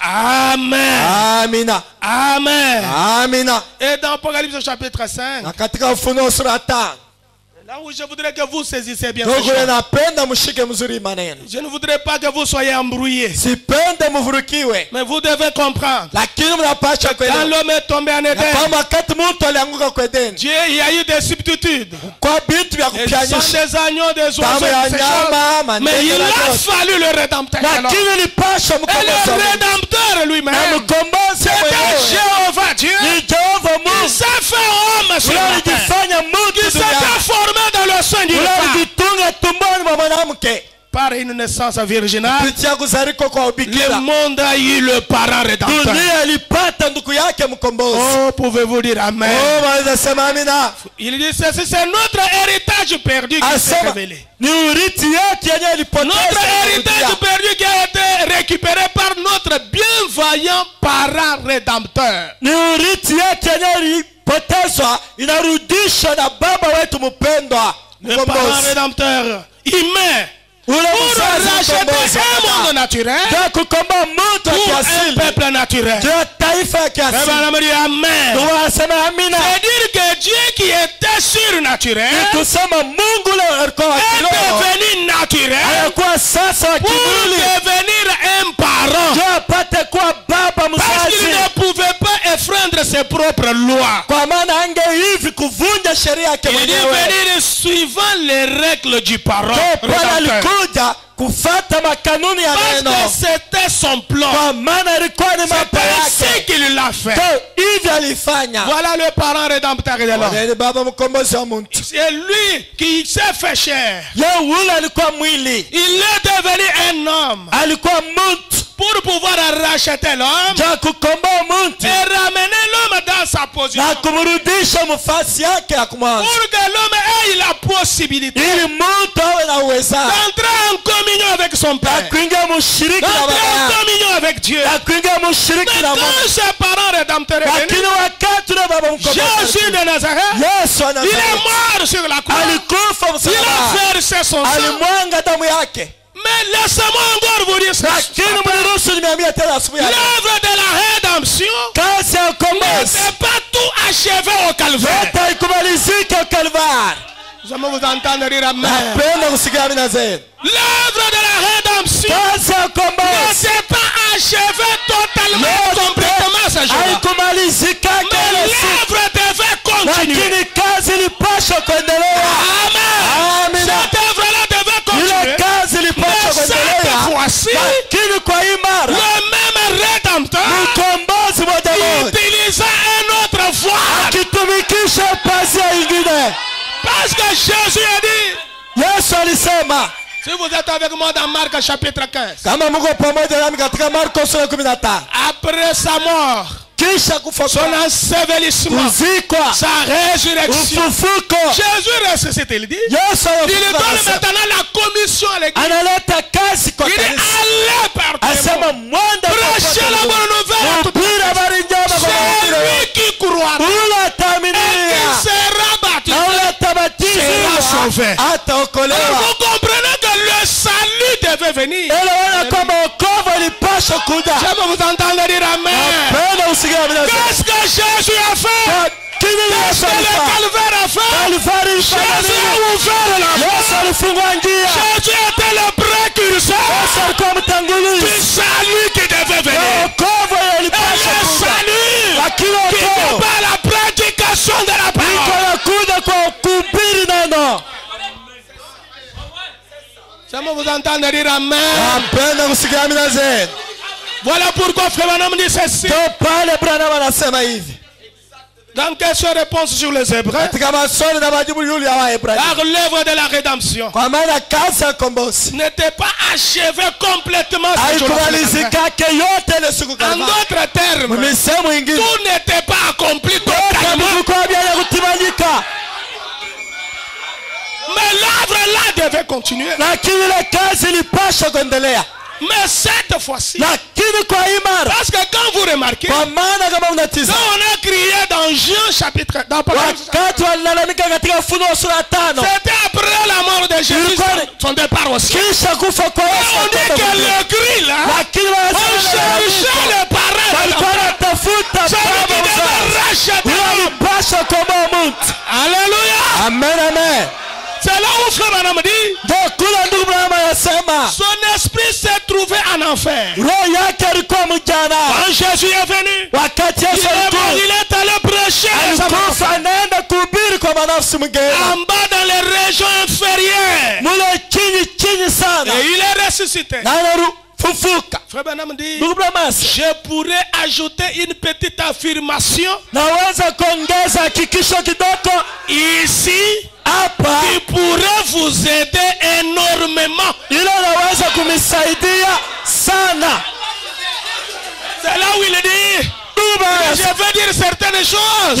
Amen. amina. Amen. amina. Et dans Apocalypse chapitre 5, là où je voudrais que vous saisissez bien maneno Je ne voudrais pas que vous soyez embrouillés. Mais vous devez comprendre. Quand l'homme est tombé en Éden, Dieu, il y a eu des substituts. vitu vya Des agneaux, des oiseaux. Mais il a fallu le rédempteur. Et le rédempteur lui-même, c'était Jéhovah Dieu. Il s'est fait homme sur la terre. Tumboni mwa mwanamke Par une naissance virginale, le monde a eu le parent rédempteur. Oh, pouvez-vous dire Amen? oh Il dit ceci, c'est notre héritage perdu qui s'est révélé. Notre héritage perdu qui a été récupéré par notre bienveillant parent rédempteur. Le parent rédempteur humain. ule Pour racheter un monde naturel. pour un peuple naturel. Eh ben, amina C'est-à-dire que Dieu qui était surnaturel est devenu naturel pour devenir un parent. Parce qu'il mzazi ne ses propres lois. kwa maana kuvunja sheria yake mwenyewe suivant les règles du parent. Ndio Bwana rédempteur. alikuja kufata makanuni ya Parce que c'était son plan. kwa maana ilikuwa ni C'est qu'il l'a fait. Ndio hivi alifanya Voilà le parent rédempteur de l'homme. Bwana ni baba mkombozi wa mtu C'est lui qui s'est fait chair. alikuwa mwili Il est devenu un homme alikuwa mtu pour pouvoir racheter l'homme et ramener l'homme dans sa position. Pour que l'homme ait la possibilité d'entrer en communion avec son Père. D'entrer en communion avec Dieu. Mais quand Mungu ce parent rédempteur est lakini venu, wakati ule baba mkombozi Jésus de Nazareth, il est mort sur la croix. Il a versé son sang. Mais laissez-moi encore vous dire ça. L'œuvre de la rédemption n'est pas tout achevé au calvaire. J'aimerais vous entendre dire Amen. L'œuvre de la rédemption ne s'est pas achevée totalement complètement ce haikumalizika Mais l'œuvre devait continuer. Amen. Fois-ci, lakini kwa hii mara le même rédempteur mkombozi moja moja utilisa un autre voie. akitumikisha pazia ingine Parce que Jésus a dit, yesu alisema si vous êtes avec moi dans Marc chapitre 15, kama mko pamoja nami katika marko sura kumi na tano. après sa mort, kisha kufa son kwake, ensevelissement, kuzikwa. Sa résurrection, ufufuko. Jésus ressuscite, il dit, yesu il anafufuka donne anasema, maintenant la commission à l'église. analeta kazi kwa Il est kanisa. allé partout. asema toute mhubiri habari njema kwa C'est wengine lui qui croira ule et ataaminia qui sera na ule atabatizwa ataokolewa. Vous comprenez que le salut devait venir. Wokovu ilipaswa kuja J'aime vous entendre dire Amen. penda usikia amina zenu. Qu'est-ce que Jésus a fait Kile Qu'est-ce Yesu que le alifanya calvaire a fait Kalvari ilifanya Jésus nini? a ouvert la Yesu voie. alifungua njia Jésus était le précurseur Yesu alikuwa du mtangulizi salut qui devait na venir. wokovu Et ilipaswa le kuja salut lakini qui n'est wokovu pas la prédication de la iko parole. nakuja kwa kuhubiri neno Vous entendre dire Amen. zenu Voilà pourquoi Frère Branham dit ceci. hivi Dans question réponse sur les Hébreux, car l'œuvre de la rédemption. N'était pas achevée complètement siku En d'autres termes, tout n'était pas accompli totalement. Mais l'œuvre là devait continuer. Mais cette fois-ci, parce que quand vous remarquez, quand on a crié dans Jean chapitre, dans c'était après la mort de Jésus, son, départ au ciel. kisha kufa kwa Yesu On dit que le gris là, on cherchait le parrain. Celui qui devait racheter Alléluia. amen amen C'est là où frère Branham dit, ndio kule ndugu Branham anasema son esprit s'est trouvé en enfer. roho yake alikuwa mjana Quand Jésus est venu, wakati il Yesu est, alikuwa il est allé prêcher les alikufa anaenda kuhubiri kwa manafsi mgeni en bas dans les régions inférieures. mule chini chini sana. Et il est ressuscité. na anafufuka Frère Branham dit, je pourrais ajouter une petite affirmation. Naweza kuongeza hakikisho kidogo. Ici hapa. qui pourrait vous aider énormément. ile naweza kumisaidia sana. C'est là où il dit, je vais dire certaines choses.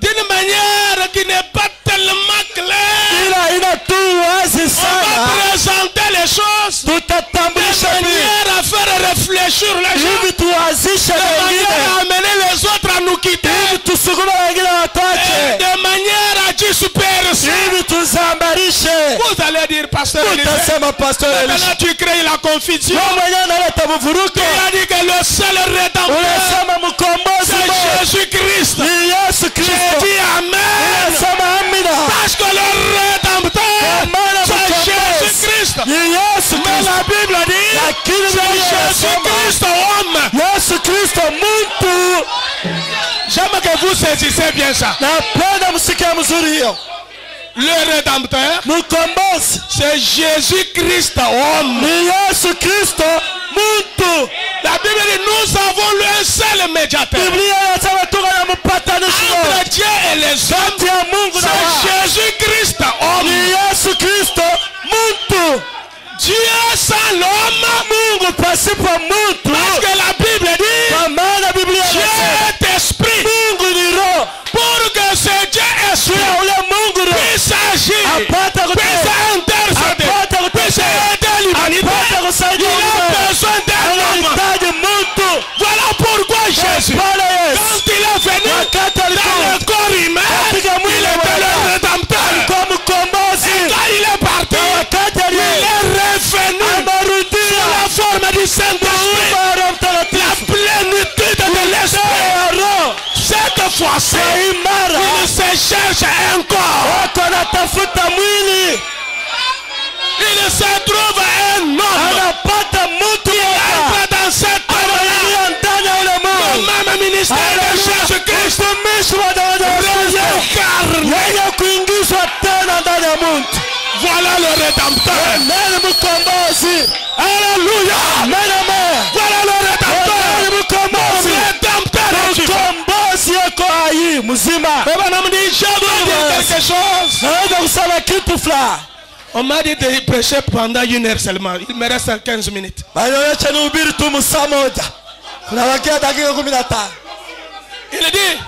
D'une manière qui n'est pas tellement claire. tu On va présenter les choses de manière à faire réfléchir les gens, de manière à amener les autres à nous quitter, et de manière à disperser. Vous allez dire, pasteur maintenant tu crées la confusion. wewe mwenyewe unaleta mvuruko Il a dit que le seul rédempteur, unasema mkombozi c'est mmoja Jésus-Christ. ni Yesu J'ai Kristo dit Amen. unasema amina Parce que le rédempteur, maana c'est mkombozi Jésus-Christ. ni Yesu Mais Kristo la Bible dit, lakini c'est Biblia inasema Jésus-Christ homme. Yesu Kristo mtu J'aime que vous saisissez bien ça. napenda msikie mzuri hiyo Le rédempteur, c'est Jésus-Christ homme. La Bible dit, nous avons le seul médiateur entre Dieu et les hommes. C'est Jésus-Christ homme. Dieu sans l'homme. Parce que la Bible rédempteur. nani mkombozi Alléluia. amen amen Voilà le rédempteur. mkombozi Rédempteur mkombozi yako hai mzima je dois dire quelque chose. naweza kusema kitu fulani On m'a dit de prêcher pendant une heure seulement. Il me reste 15 minutes. Il dit,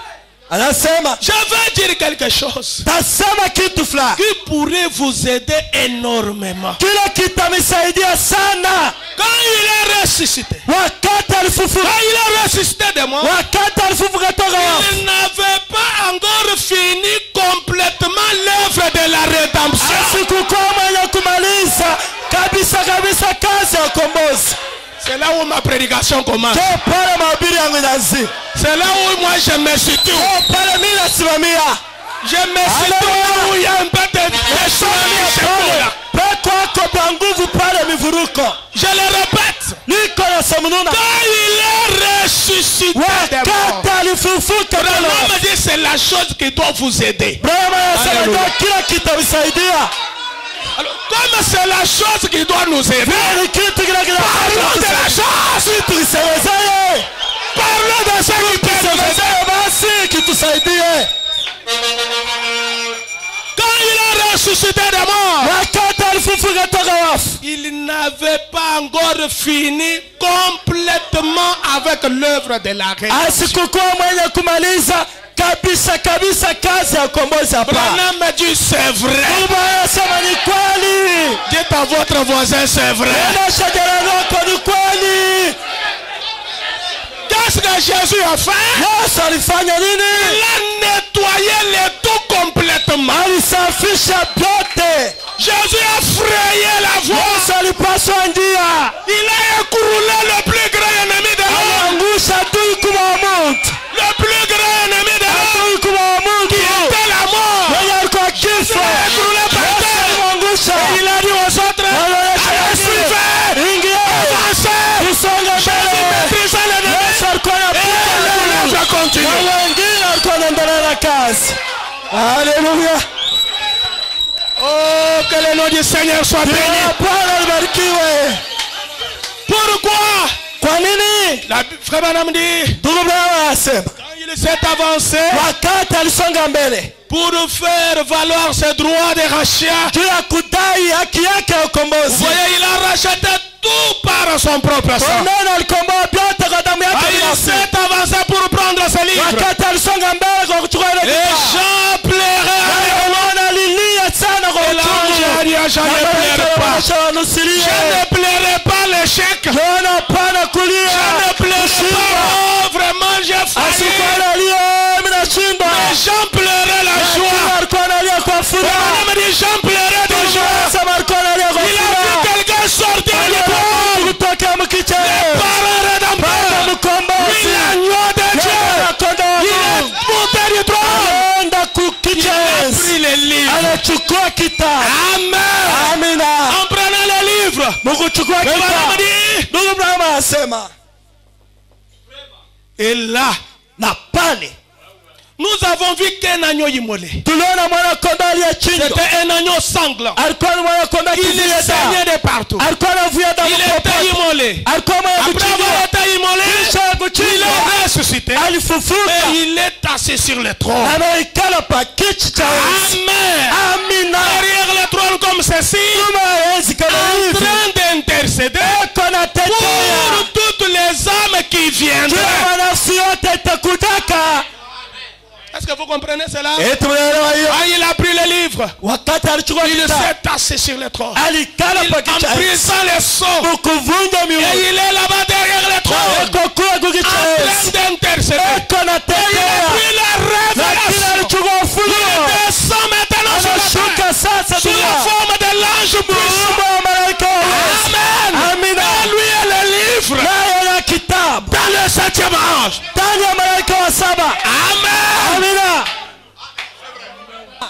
anasema je vais dire quelque chose. tasema kitu fulani. Qui pourrait vous aider énormément. kila kitamisaidia sana. Quand il est ressuscité, wakati alifufuka. Quand il est ressuscité de moi, wakati alifufuka toka wafu il n'avait pas encore fini complètement l'œuvre de la rédemption. asikukuwa mwenye kumaliza kabisa kabisa kazi ya ukombozi C'est là où ma prédication commence. C'est là où moi je me situe. Je me situe là où il y a un peu de Je le répète. Quand il est ressuscité c'est la chose qui doit vous aider. Alors, comme c'est la chose qui doit nous aider, parlons de la chose. Parlons de ce qui peut nous aider. Il est ressuscité des morts, il n'avait pas encore fini complètement avec l'œuvre de la rédemption. kumaliza kabisa kabisa kazi ya ukombozi hapa me dit c'est vrai. Mungu anasema ni kweli Dites à votre voisin c'est vrai. endesha jirani wako ni kweli Qu'est-ce que Jésus a fait? Yesu alifanya Il nini a nettoyé les tout complètement. alisafisha vyote Jésus a frayé la voie. Il a écroulé le plus grand ennemi de l'homme. Haleluya Oh, que le nom du Seigneur soit béni. Pourquoi La frère Branham dit, quand il s'est avancé pour faire valoir ses droits de rachat, ya vous voyez, il a racheté tout par son propre sang. Ah, il s'est avancé pour prendre ses livres. Je ne pleurais pas l'échec. Je Yohana hapana kulia ne kushindwa. pas. Oh, vraiment, j'ai failli. analia mimi Mais la joie. alikuwa analia kwa furaha de joie. Sema alikuwa analia kwa Il a vu quelqu'un sortir du Aliona trône. kutoka mkiche Parole rédempteur. mkombozi l'agneau de Dieu. Il est monté du trône. anaenda Il a pris les livres. anachukua kitabu Amen. amina En prenant les livres. mkuchukua Et voilà, kitabu me dit. ndugu brahma asema Et là, na pale nous avons vu qu'un agneau immolé. C'était un agneau sanglant. Il saignait de partout. Il était immolé. Après avoir été immolé, il est ressuscité. Et il est assis sur le trône. Amen. Derrière le trône comme ceci, en train d'intercéder pour toutes les âmes qui juu Est-ce que vous comprenez cela? Ah, il a pris le livre. Il s'est assis sur le trône. Il brisant les sceaux. Et il est là-bas derrière le trône. En d'intercéder. eko na Il a pris la révélation. Il descend maintenant sur la terre. Sous la forme de l'ange puissant. Amen. Et lui est le livre. Dans le septième ange. Ndani ya malaika wa saba. Amen. amina.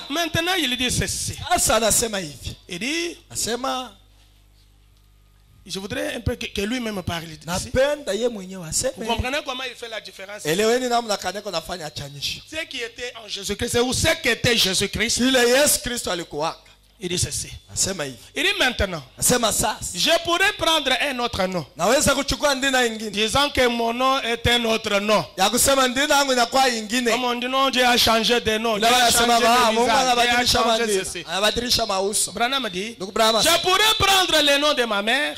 Maintenant, il dit ceci. sasa anasema hivi. Je voudrais un peu que, que lui-même parle. Napenda mwenyewe Vous comprenez comment il fait la différence? Eleweni namna kaneko nafanya chanyisho Ce qui était en Jésus-Christ, ou ce qu'était Jésus-Christ, ile yesu kristo alikuwaka il dit ceci. Il dit maintenant, je pourrais prendre un autre nom, disant que mon nom est un autre nom. ya kusema ndina yangu inakuwa ingine. Comme on dit non, Dieu a changé de nom, Dieu a changé "Ah, de visage, a changé ceci. Branham dit, brahma je pourrais prendre le nom de ma mère,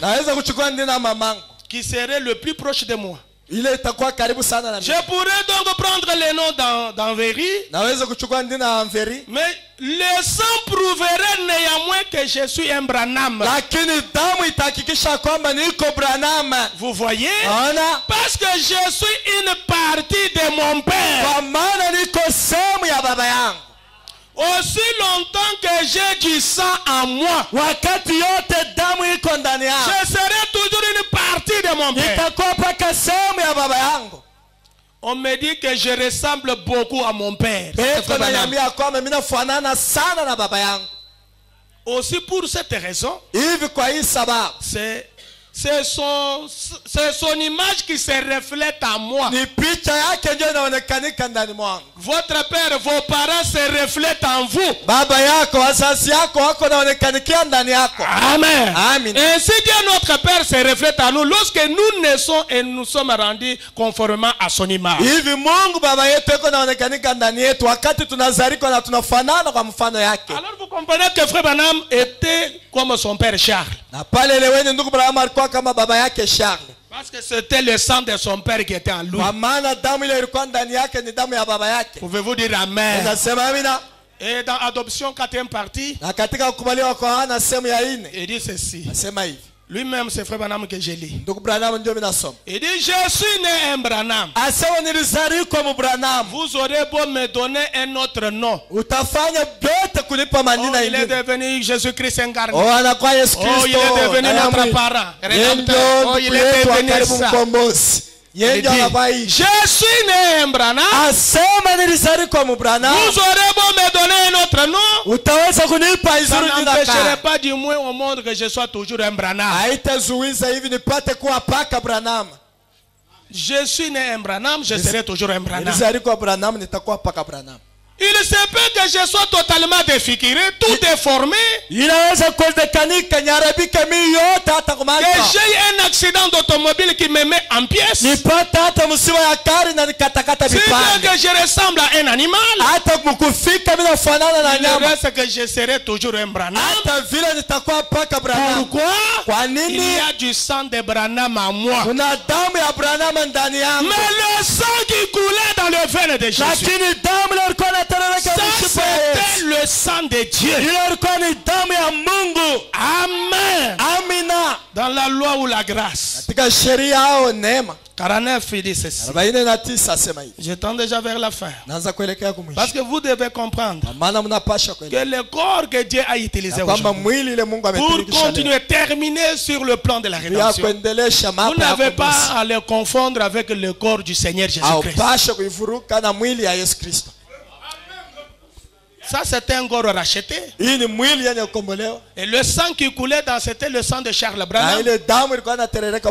qui serait le plus proche de moi. Ile itakuwa karibu sana na Je pourrais donc prendre le nom d'An- d'Envéry, naweza kuchukua ndina ya mveri mais le sang prouverait néanmoins que je suis un Branham. lakini damu itahakikisha kwamba niko branama Vous voyez? Ona. Parce que je suis une partie de mon père. kwa maana niko sehemu ya baba yangu Aussi longtemps que j'ai du sang en moi, je serai toujours une partie de mon père. On me dit que je ressemble beaucoup à mon père. yangu. Aussi pour cette raison, c'est c'est son, son image qui se reflète en moi. Votre père, vos parents se reflètent en vous. Amen. Amen. Ainsi Dieu notre Père se reflète en nous lorsque nous naissons et nous sommes rendus conformément à son image. Alors vous comprenez que Frère Branham était comme son père Charles. Parce que c'était le sang de son père qui était en lui. Pouvez-vous dire Amen? Et dans Adoption, quatrième partie, il dit ceci. Lui-même, c'est Frère Branham que ndio minasoma Il dit, je suis né un Branham. Vous aurez beau me donner un autre nom. Oh, il est devenu Jésus-Christ incarné. oh Oh, il est devenu notre parent. Oh, il est devenu ça. Je suis né un Branham. asema nilizaliwa mu branamu Vous aurez beau me donner un autre nom. utaweza kunipa Ça n'empêcherait pas du moins au monde que je sois toujours un Branham. haitazuiza hivi nipate kuwa paka branamu Je suis né un Branham, je serai toujours un Branham. nilizaliwa branamu nitakuwa paka branamu Il se peut que je sois totalement défiguré, tout déformé, que j'ai eu un accident d'automobile qui me met en pièces. C'est que je ressemble à un animal. na Il reste que je serai toujours un paka branamu Pourquoi? Il y a du sang de Branham en moi. Mais le sang qui coulait dans le veine de Jésus, c'était le sang de Dieu. ile ilikuwa ni damu ya mungu Amen. amina Dans la loi ou la grâce. katika sheria au neema 49, il dit ceci. 49 asema hivi Je tends déjà vers la fin. Parce que vous devez comprendre que le corps que Dieu a utilisé aujourd'hui pour continuer, terminer sur le plan de la rédemption, vous n'avez pas à le confondre avec le corps du Seigneur Jésus-Christ. haupashe kuivuruka na mwili ya yesu kristo Ça, c'était un corps racheté. hii Et le sang qui coulait dans, c'était le sang de Charles Branham.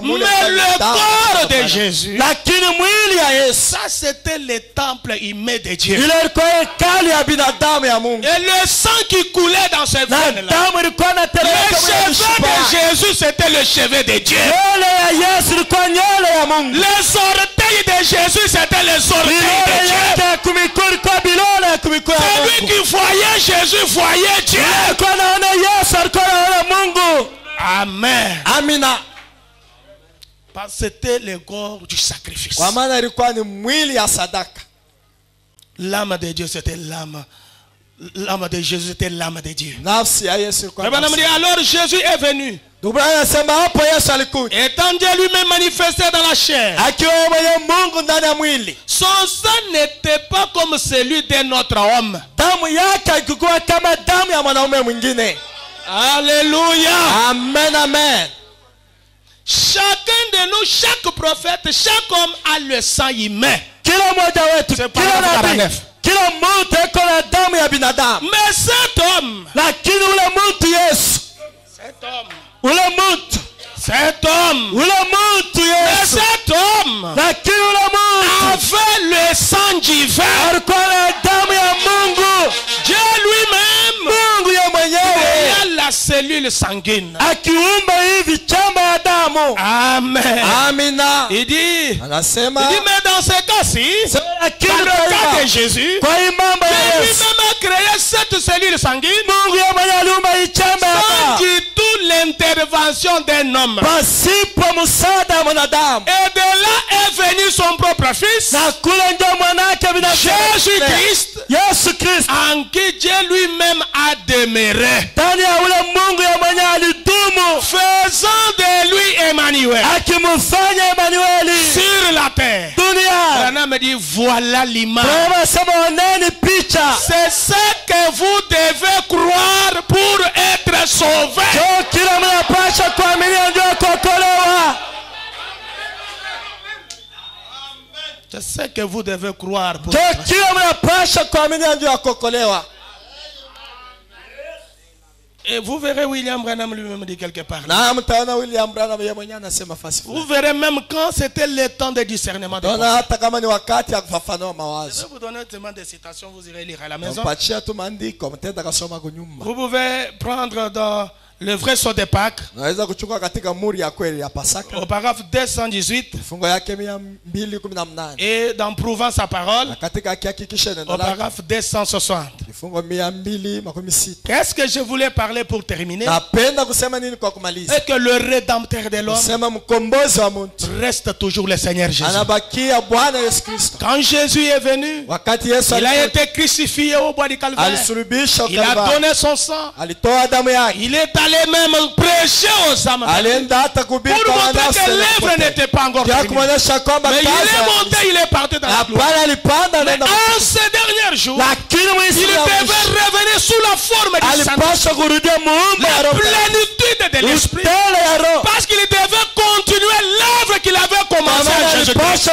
Mais le corps de Jésus, ça, c'était le temple humain de Dieu. Et le sang qui coulait dans veines-là, damu ilikuwa le mishipa de. Jésus, c'était le cheveu de Dieu. Les orteils de Jésus, c'était les orteils de Dieu. Celui qui voyait Jésus voyait Dieu. Mungu Amen. amina Parce que c'était le corps du sacrifice. kwa maana ilikuwa ni mwili ya sadaka L'âme de Dieu, c'était l'âme. L'âme de Jésus, c'était l'âme de Dieu. nafsi ya yesu dit, alors Jésus est venu. Anasema hapo yesu alikuja Étant Dieu lui-même manifesté dans la chair. akiwa mwenye mungu ndani ya mwili Son sang n'était pas comme celui d'un autre homme. damu yake haikukuwa kama damu ya mwanaume mwingine Alléluia. amen amen. Chacun de nous, chaque prophète, chaque homme a le sang humain. kila mmoja wetu C'est kila paragraphe nabii 49. kila mtu iko na damu ya binadamu Mais cet homme, cet homme, cet homme, mais cet homme. Avait le sang divin. Cellule sanguine. akiumba hivi chamba ya damu Amen. amina Il dit, il anasema dit, mais dans ce cas-ci, sema lakini dans le cas de Jésus, kwa hii mambo Dieu ya yesu lui-même a créé cette cellule sanguine mungu ye mwenyewe aliumba hii chamba ya sans du tout l'intervention d'un homme. pasipo msaada wa mwanadamu Et de là est venu son propre fils, na kule ndio mwanake binafsi Jésus Christ, yesu kristo en qui Dieu lui-même a demeuré, faisant de lui Emmanuel. Sur la terre. Branham me dit, voilà l'image. C'est ce que vous devez croire pour être sauvé. jo kila mnapasha kuaminia ndio kuokolewa C'est ce que vous devez croire pour mnapasha ndio kuokolewa Et vous verrez William Branham lui-même dit quelque part. na mtaona william branham ye mwenyewe anasema fasi Vous verrez même quand c'était le temps de discernement de taona hata kama ni wakati ya kufafanua Je mawazo vais vous donner tellement de citations, vous irez lire à la maison. mpatia tu maandiko mtenda kasoma kunyumba Vous pouvez prendre dans le vrai saut de Pâques, naweza kuchukua katika muri ya kweli ya pasaka. Au paragraphe 218, fungo yake mia mbili kumi na mnane. Et dans Prouvant sa parole, na katika akihakikisha neno au paragraphe 260. vifungo mia mbili makumi sita. Qu'est-ce que je voulais parler pour terminer? Napenda kusema nini kwa kumaliza? C'est que le rédempteur de l'homme kusema mkombozi wa mtu reste toujours le Seigneur Jésus. anabakia bwana yesu kristo. Quand Jésus est venu, wakati yesu il a été crucifié au bois du Calvaire. alisulubishwa Il a donné son sang. alitoa damu yake. Il est allé même prêcher aux âmes. Pour montrer que l'œuvre n'était pas encore finie. Mais il est monté, il est parti dans la gloire. Mais en ces derniers jours, il devait revenir sous la forme du Saint. La plénitude de l'esprit. Parce qu'il devait continuer l'œuvre qu'il avait commencée à Jésus-Christ.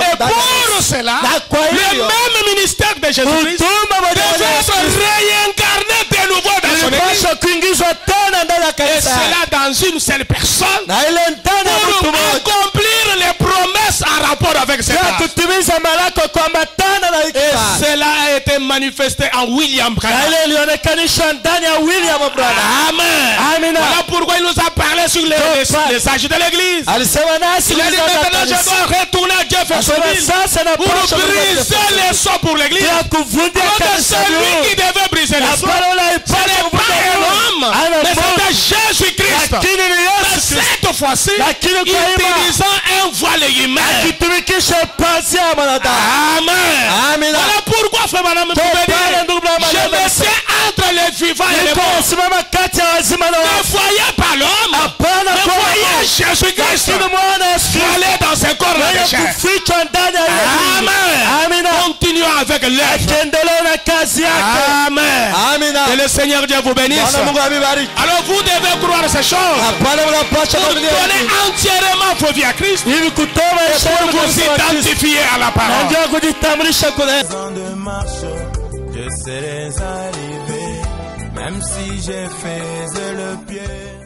Et pour cela, le même ministère de Jésus-Christ devait être réincarné kuingizwa tena ndani ya Et cela dans une seule personne na ile ndani ya pour mtu mmoja accomplir les promesses en rapport avec cette ya race. kutimiza malako kuambatana na hiki Et cela a été manifesté en William na Branham. ile ilionekanishwa ndani ya William Branham. Amen. Voilà pourquoi il nous a parlé sur les, les, les âges de l'église. alisema nasi Il je dois retourner à sasa pour briser les sons pour l'église. que kanisa celui qui devait briser les pale ce n'est pas un homme, mais c'était Jésus-Christ. Mais cette fois-ci, utilisant un voile humain. Amen. Voilà pourquoi, frère madame, vous pouvez dire, je me tiens entre les vivants et les morts. Ne voyez pas l'homme, voyez Mungu. Jésus-Christ. Corps de chair. Amen. Continuons avec l'œuvre. Amen. amina Que le Seigneur Dieu vous bénisse. Alors vous devez croire ces choses. donner hivi. entièrement vos vies à Christ. maisha Pour vous Kristo. identifier à la parole. de marche, je serai arrivé, même si j'ai fait le pied.